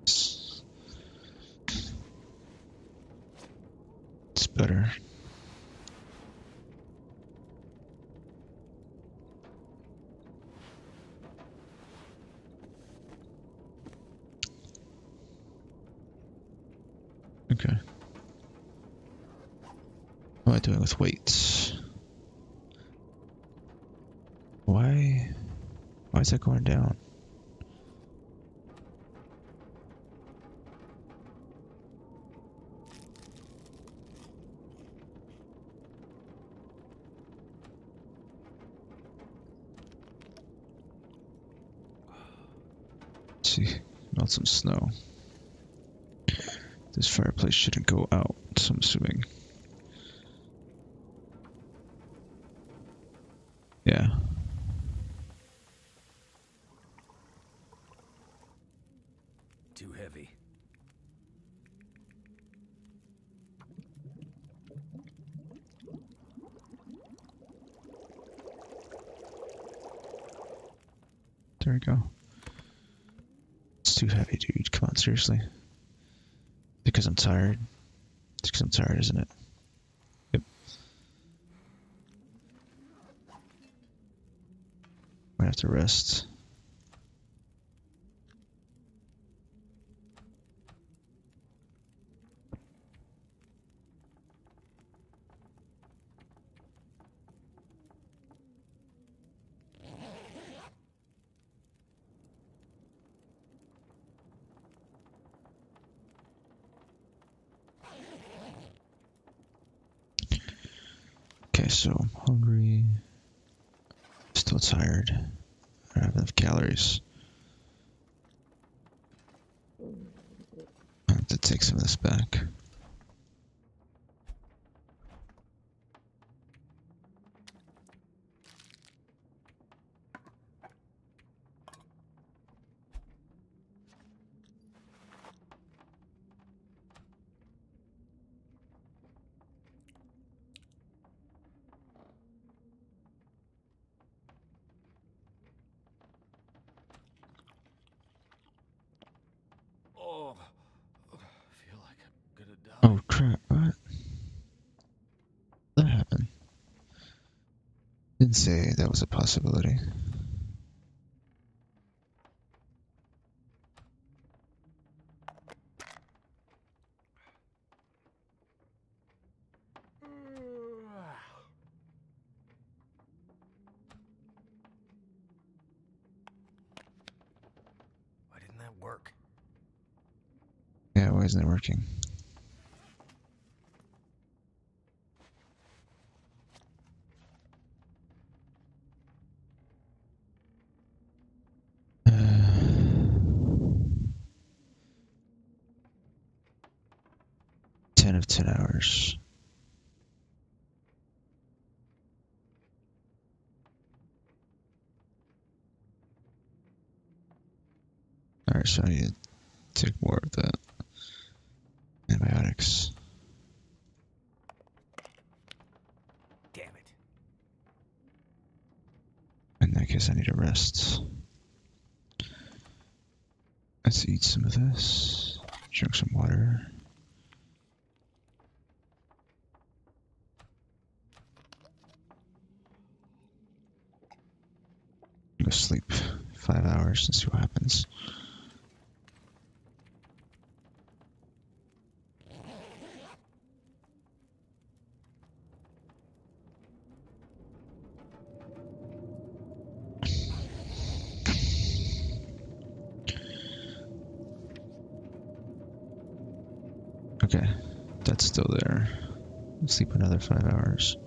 It's it's better. Okay. What am I doing with weights? Why? Why is that going down? Let's see, melt some snow. This fireplace shouldn't go out, so I'm assuming. Yeah. Too heavy. There we go. It's too heavy, dude. Come on, seriously. Because I'm tired. It's because I'm tired, isn't it? Yep. Might have to rest. Didn't say that was a possibility. Why didn't that work? Yeah, why isn't it working? So I need to take more of that. Antibiotics. Damn it. In that case, I need a rest. Let's eat some of this. Drink some water. Go sleep five hours and see what happens. Okay, that's still there. Five hours.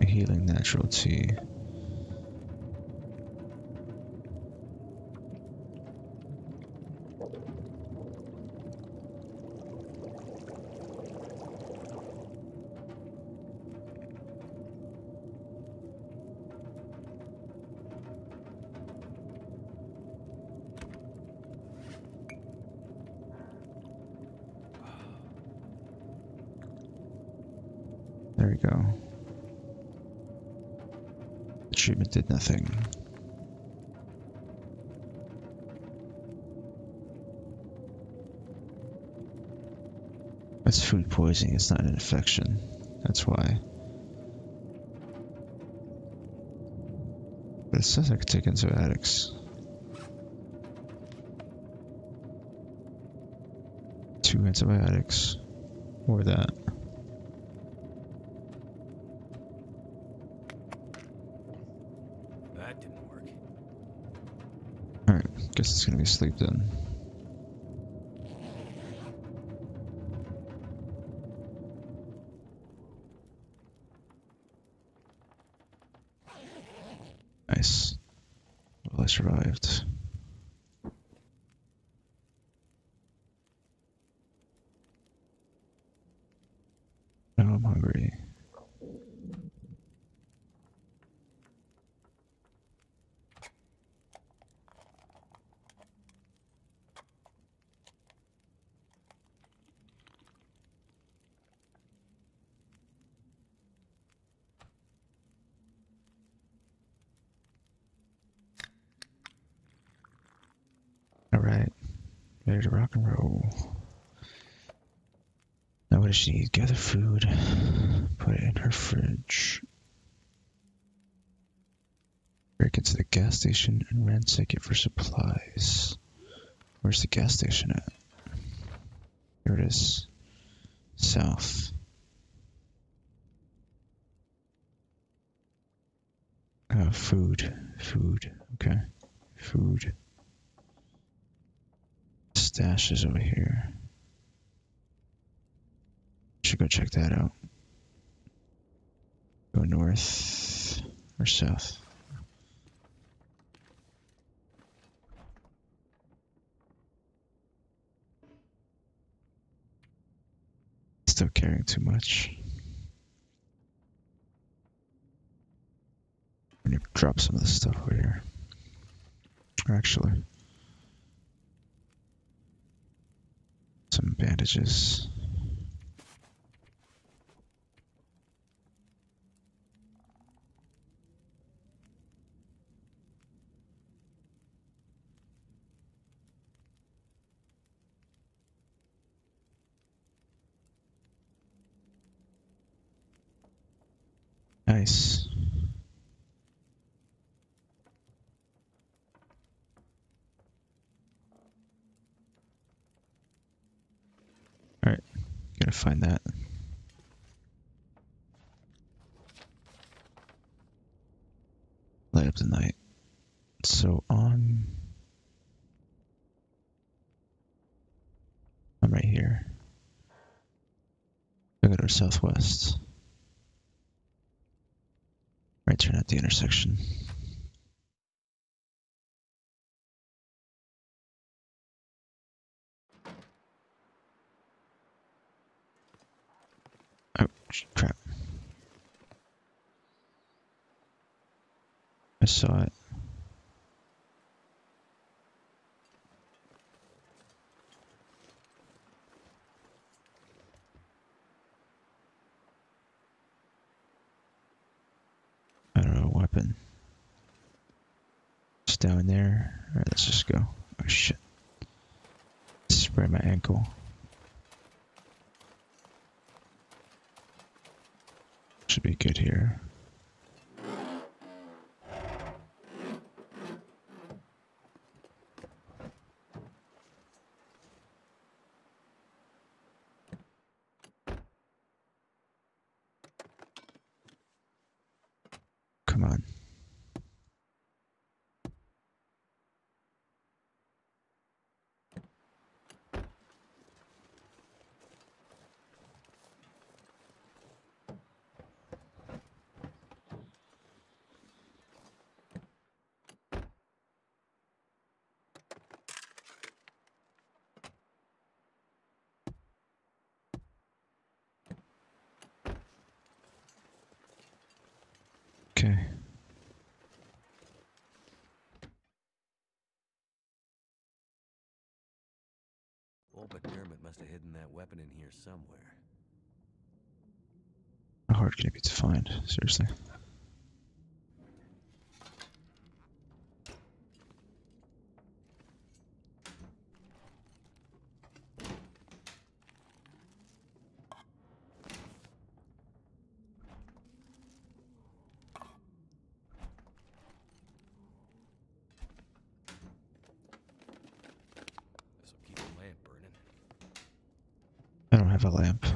Healing natural tea. There we go. The treatment did nothing. That's food poisoning, it's not an infection. That's why. But it says I could take antibiotics. Two antibiotics. Or that. That didn't work. Alright, guess it's gonna be sleep then. Nice. Well, I survived. Now I'm hungry. Alright. Ready to rock and roll. Now what does she need? Gather food. Put it in her fridge. Break into the gas station and ransack it for supplies. Where's the gas station at? Here it is. South. Uh, food. Food. Okay. Food. Stash is over here. Should go check that out. Go north or south. Still carrying too much. I'm gonna drop some of this stuff over here. Actually, some bandages. Alright, gotta find that. Light up the night. So on. I'm right here. I go to our southwest. Right turn at the intersection. Crap. I saw it. I don't know, weapon. It's down there. Alright, let's just go. Oh shit. Spray my ankle. Should be good here. Come on. Okay. Old McDermott must have hidden that weapon in here somewhere. How hard can it be to find? Seriously. This'll keep the lamp burning. I don't have a lamp.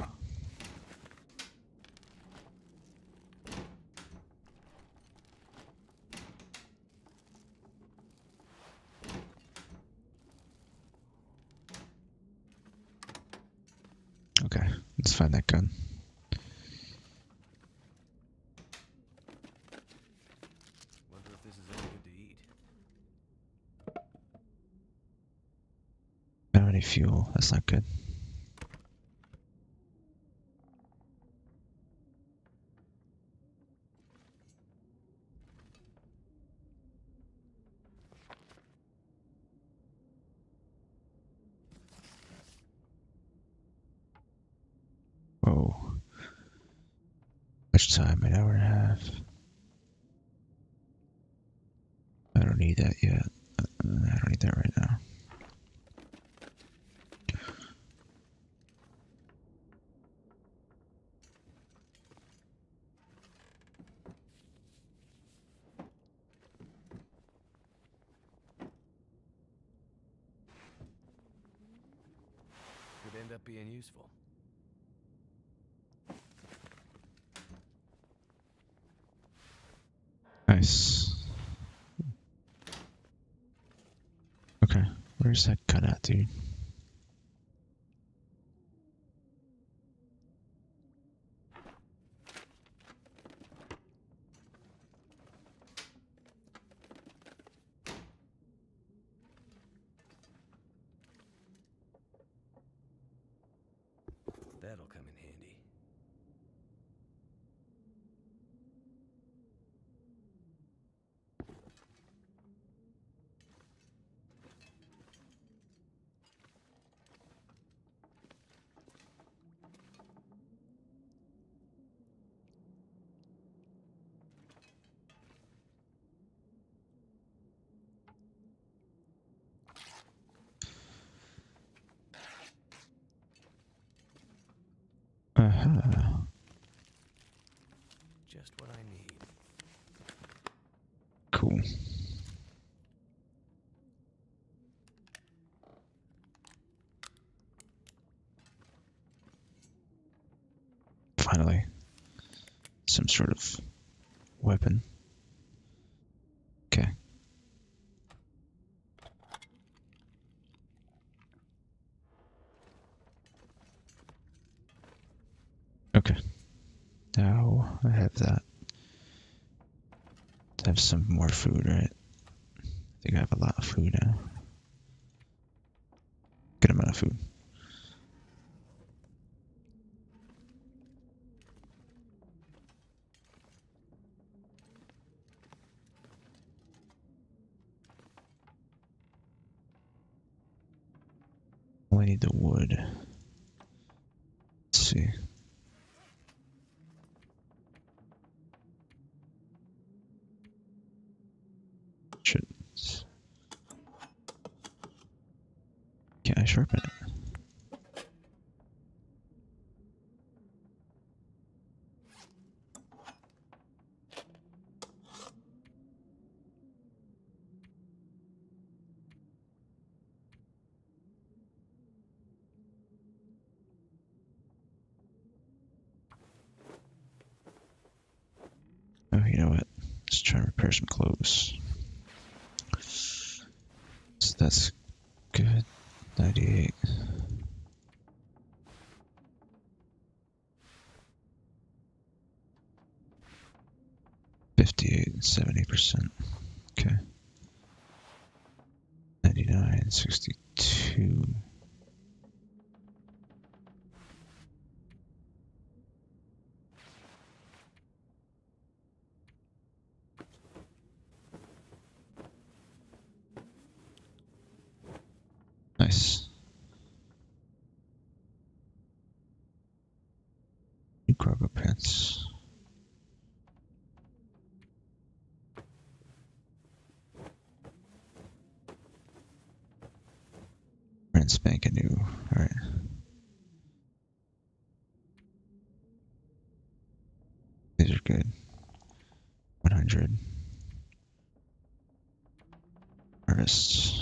Okay, let's find that gun. Wonder if this is any good to eat. I don't have any fuel. That's not good. Whoa. Much time? An hour and a half. I don't need that yet. Uh, I don't need that right now. Could end up being useful. Nice. Okay, where's that gun at, dude? That'll come in handy. Uh-huh. Just what I need. Cool. Finally. Some sort of weapon. Okay. Okay. Now I have that. I have some more food, right? I think I have a lot of food now. Good amount of food. Only need the wood. Let's see. Shit. Can I sharpen it? Oh, you know what? Let's try and repair some clothes. So that's good. 98. Fifty-eight, seventy percent. Okay. Ninety-nine, sixty-two. Nice. New cargo pants. Brand spanking new. Alright. These are good. 100. Artists.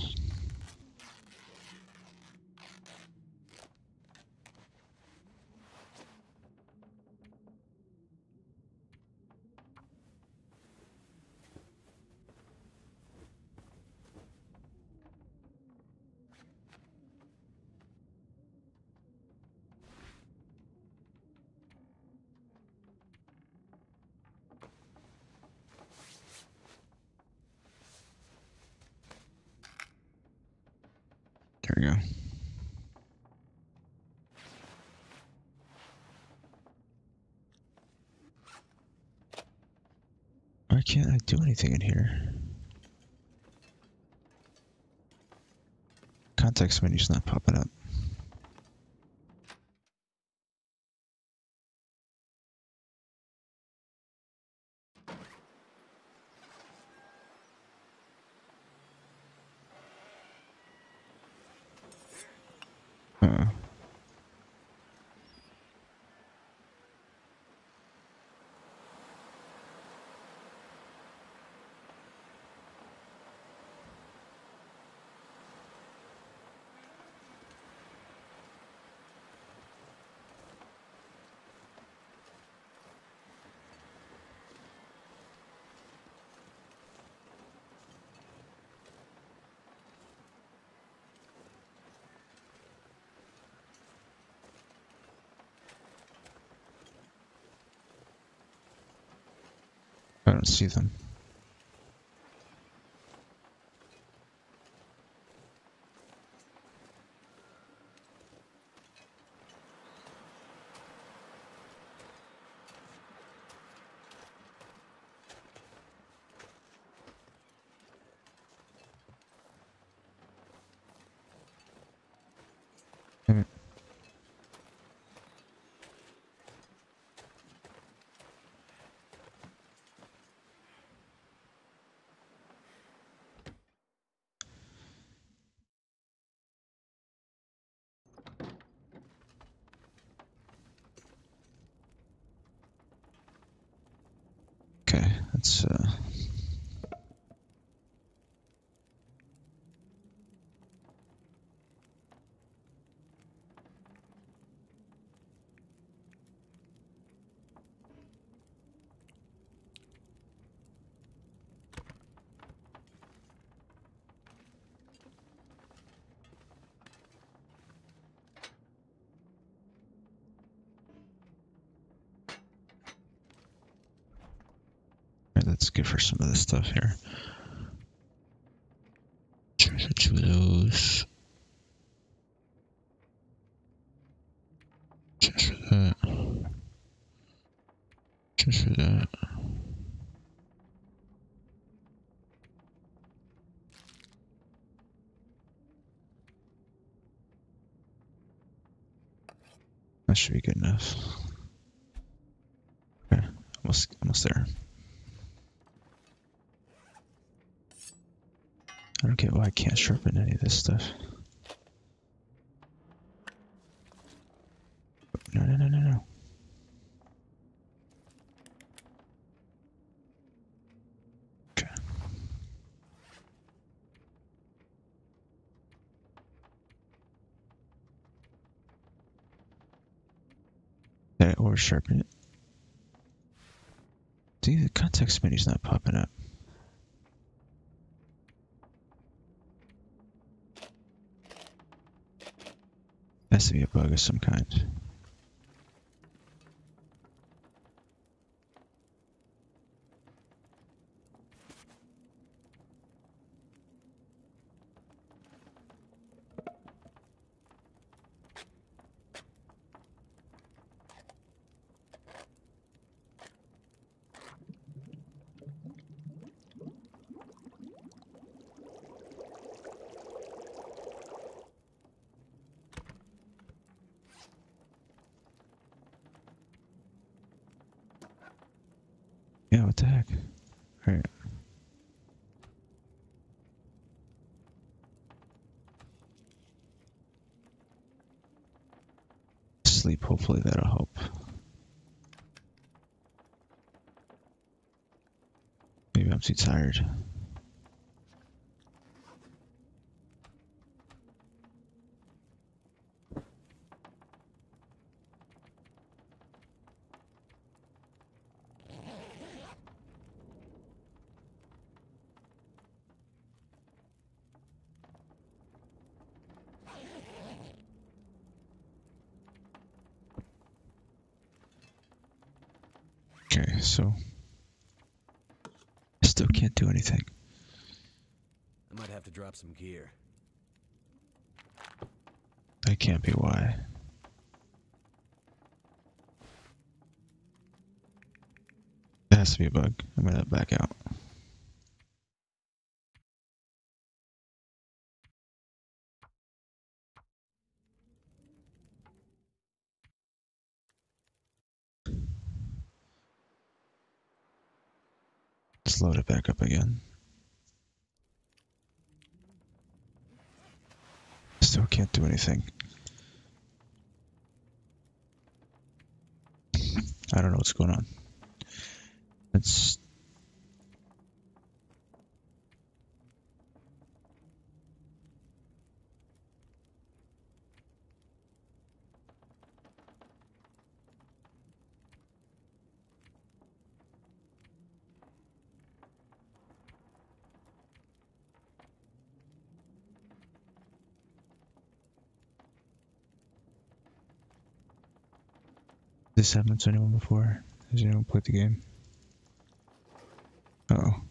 There we go. Why can't I do anything in here? Context menu's not popping up. Uh, I don't see them. Damn it. Let's uh Alright, let's get for some of this stuff here. Treasure two of those. Treasure that. Treasure that. That should be good enough. Okay, almost almost there. Why I can't sharpen any of this stuff. No, no, no, no, no. Okay. Did I over sharpen it? See, the context menu's not popping up. Has to be a bug of some kind. Yeah, what the heck? Alright. Sleep, hopefully that'll help. Maybe I'm too tired. Okay, so I still can't do anything. I might have to drop some gear. That can't be why. That has to be a bug. I'm gonna back out. Let's load it back up again. Still can't do anything. I don't know what's going on. It's this happened to anyone before? Has anyone played the game? Uh oh.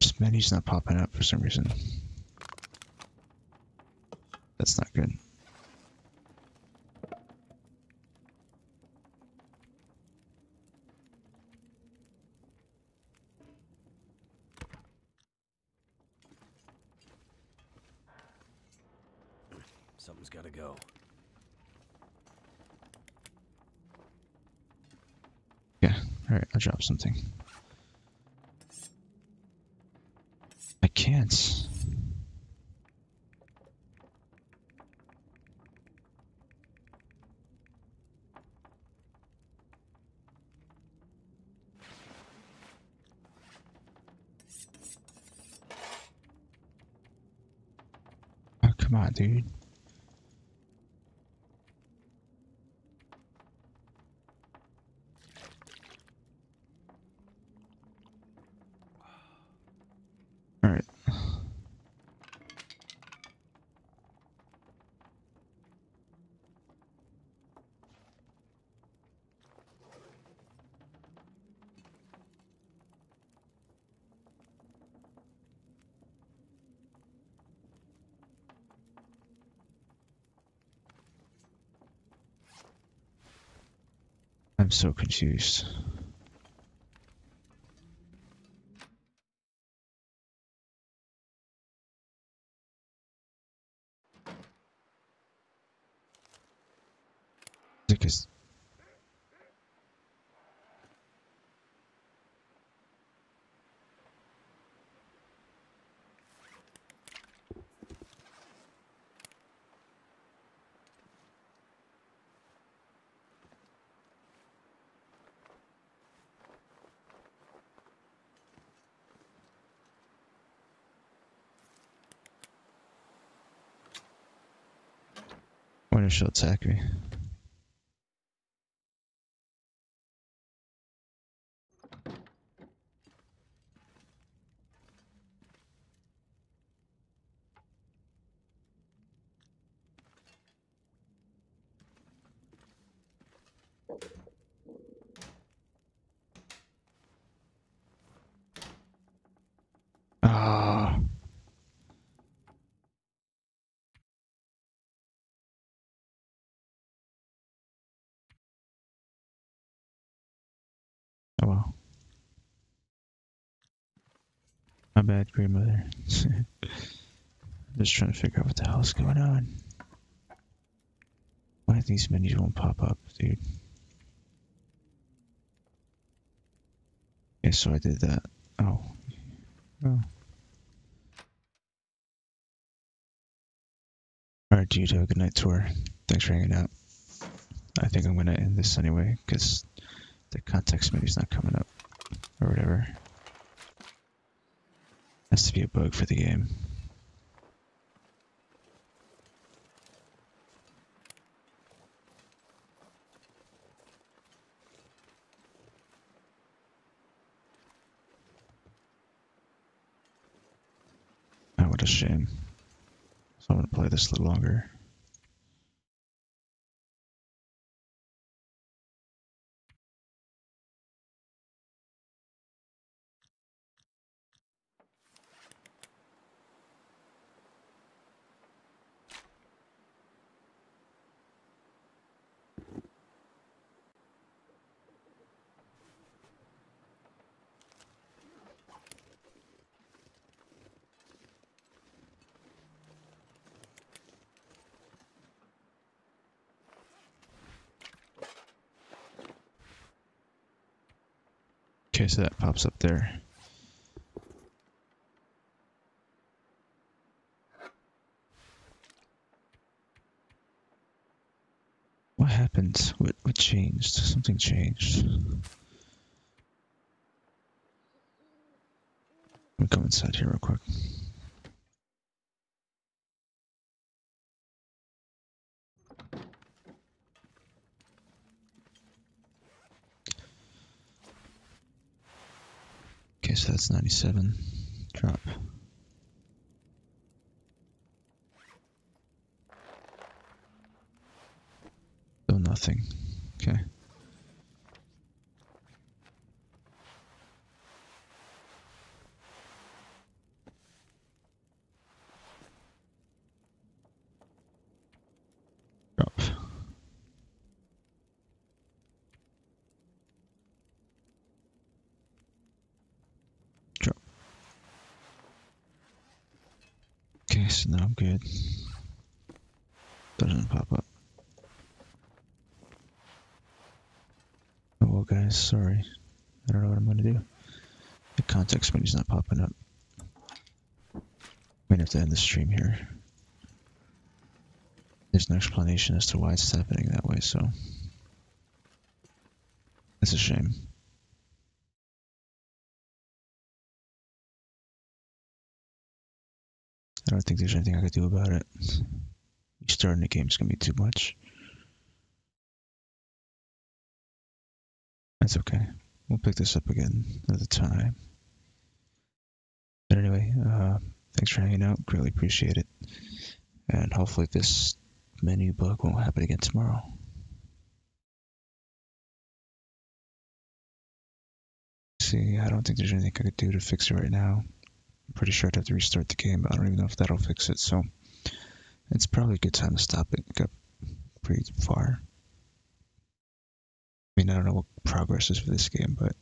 This menu's not popping up for some reason. That's not good. Something's gotta go. Yeah, alright, I'll drop something. I can't. Oh, come on, dude. I'm so confused. Because if she'll attack me. Ah. Oh well. My bad, grandmother. Just trying to figure out what the hell's going on. Why these menus won't pop up, dude? Yeah, so I did that. Oh. Oh. Alright, dude, have a good night tour. Thanks for hanging out. I think I'm gonna end this anyway, because the context menu's not coming up. Or whatever. Has to be a bug for the game. Oh, what a shame. So I'm gonna play this a little longer. Okay, so that pops up there. What happened? What what changed? Something changed. Let me go inside here real quick. Okay, so that's 97. Drop. Still nothing. Okay. Drop. Drop. So now I'm good. Doesn't pop up. Oh well, guys, sorry. I don't know what I'm gonna do. The context menu's not popping up. Might have to end the stream here. There's no explanation as to why it's happening that way, so it's a shame. I don't think there's anything I could do about it. Restarting the game's gonna be too much. That's okay. We'll pick this up again another time. But anyway, uh, thanks for hanging out. Greatly appreciate it. And hopefully this menu bug won't happen again tomorrow. See, I don't think there's anything I could do to fix it right now. I'm pretty sure I'd have to restart the game, but I don't even know if that'll fix it. So it's probably a good time to stop it. Got pretty far. I mean, I don't know what progress is for this game, but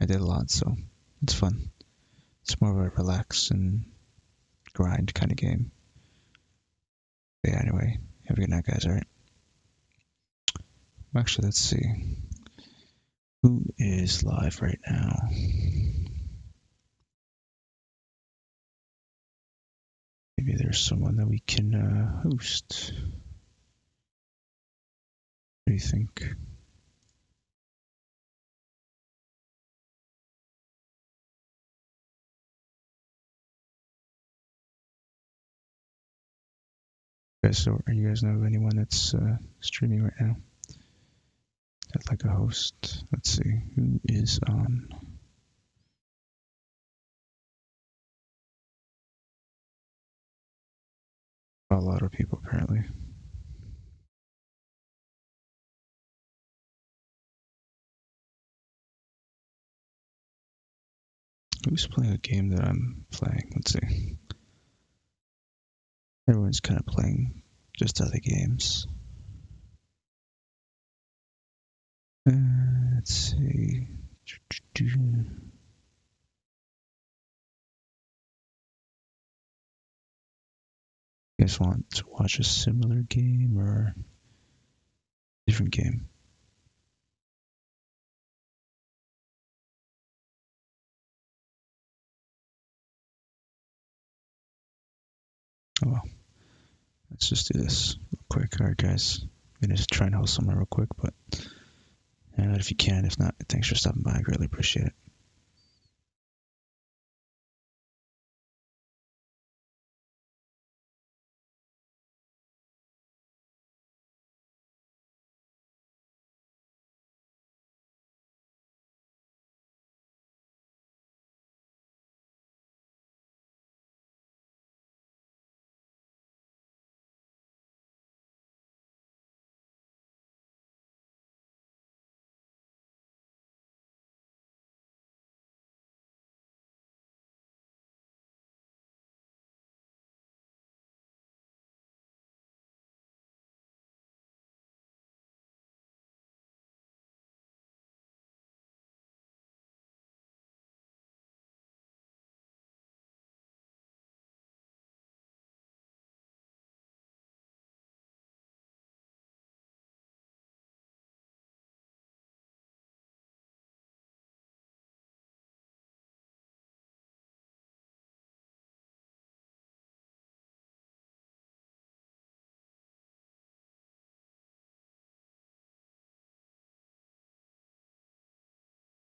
I did a lot, so it's fun. It's more of a relax and grind kind of game. But yeah, anyway, have a good night, guys, alright? Actually, let's see. Who is live right now? Maybe there's someone that we can uh, host. What do you think? guys, so are you guys know of anyone that's uh, streaming right now? I'd like a host. Let's see who is on. A lot of people apparently. Who's playing a game that I'm playing? Let's see. Everyone's kind of playing just other games. Uh, let's see. You guys want to watch a similar game or different game? Oh well. Let's just do this real quick. Alright guys. I'm gonna try and host somewhere real quick, but uh, if you can, if not, thanks for stopping by. I greatly appreciate it.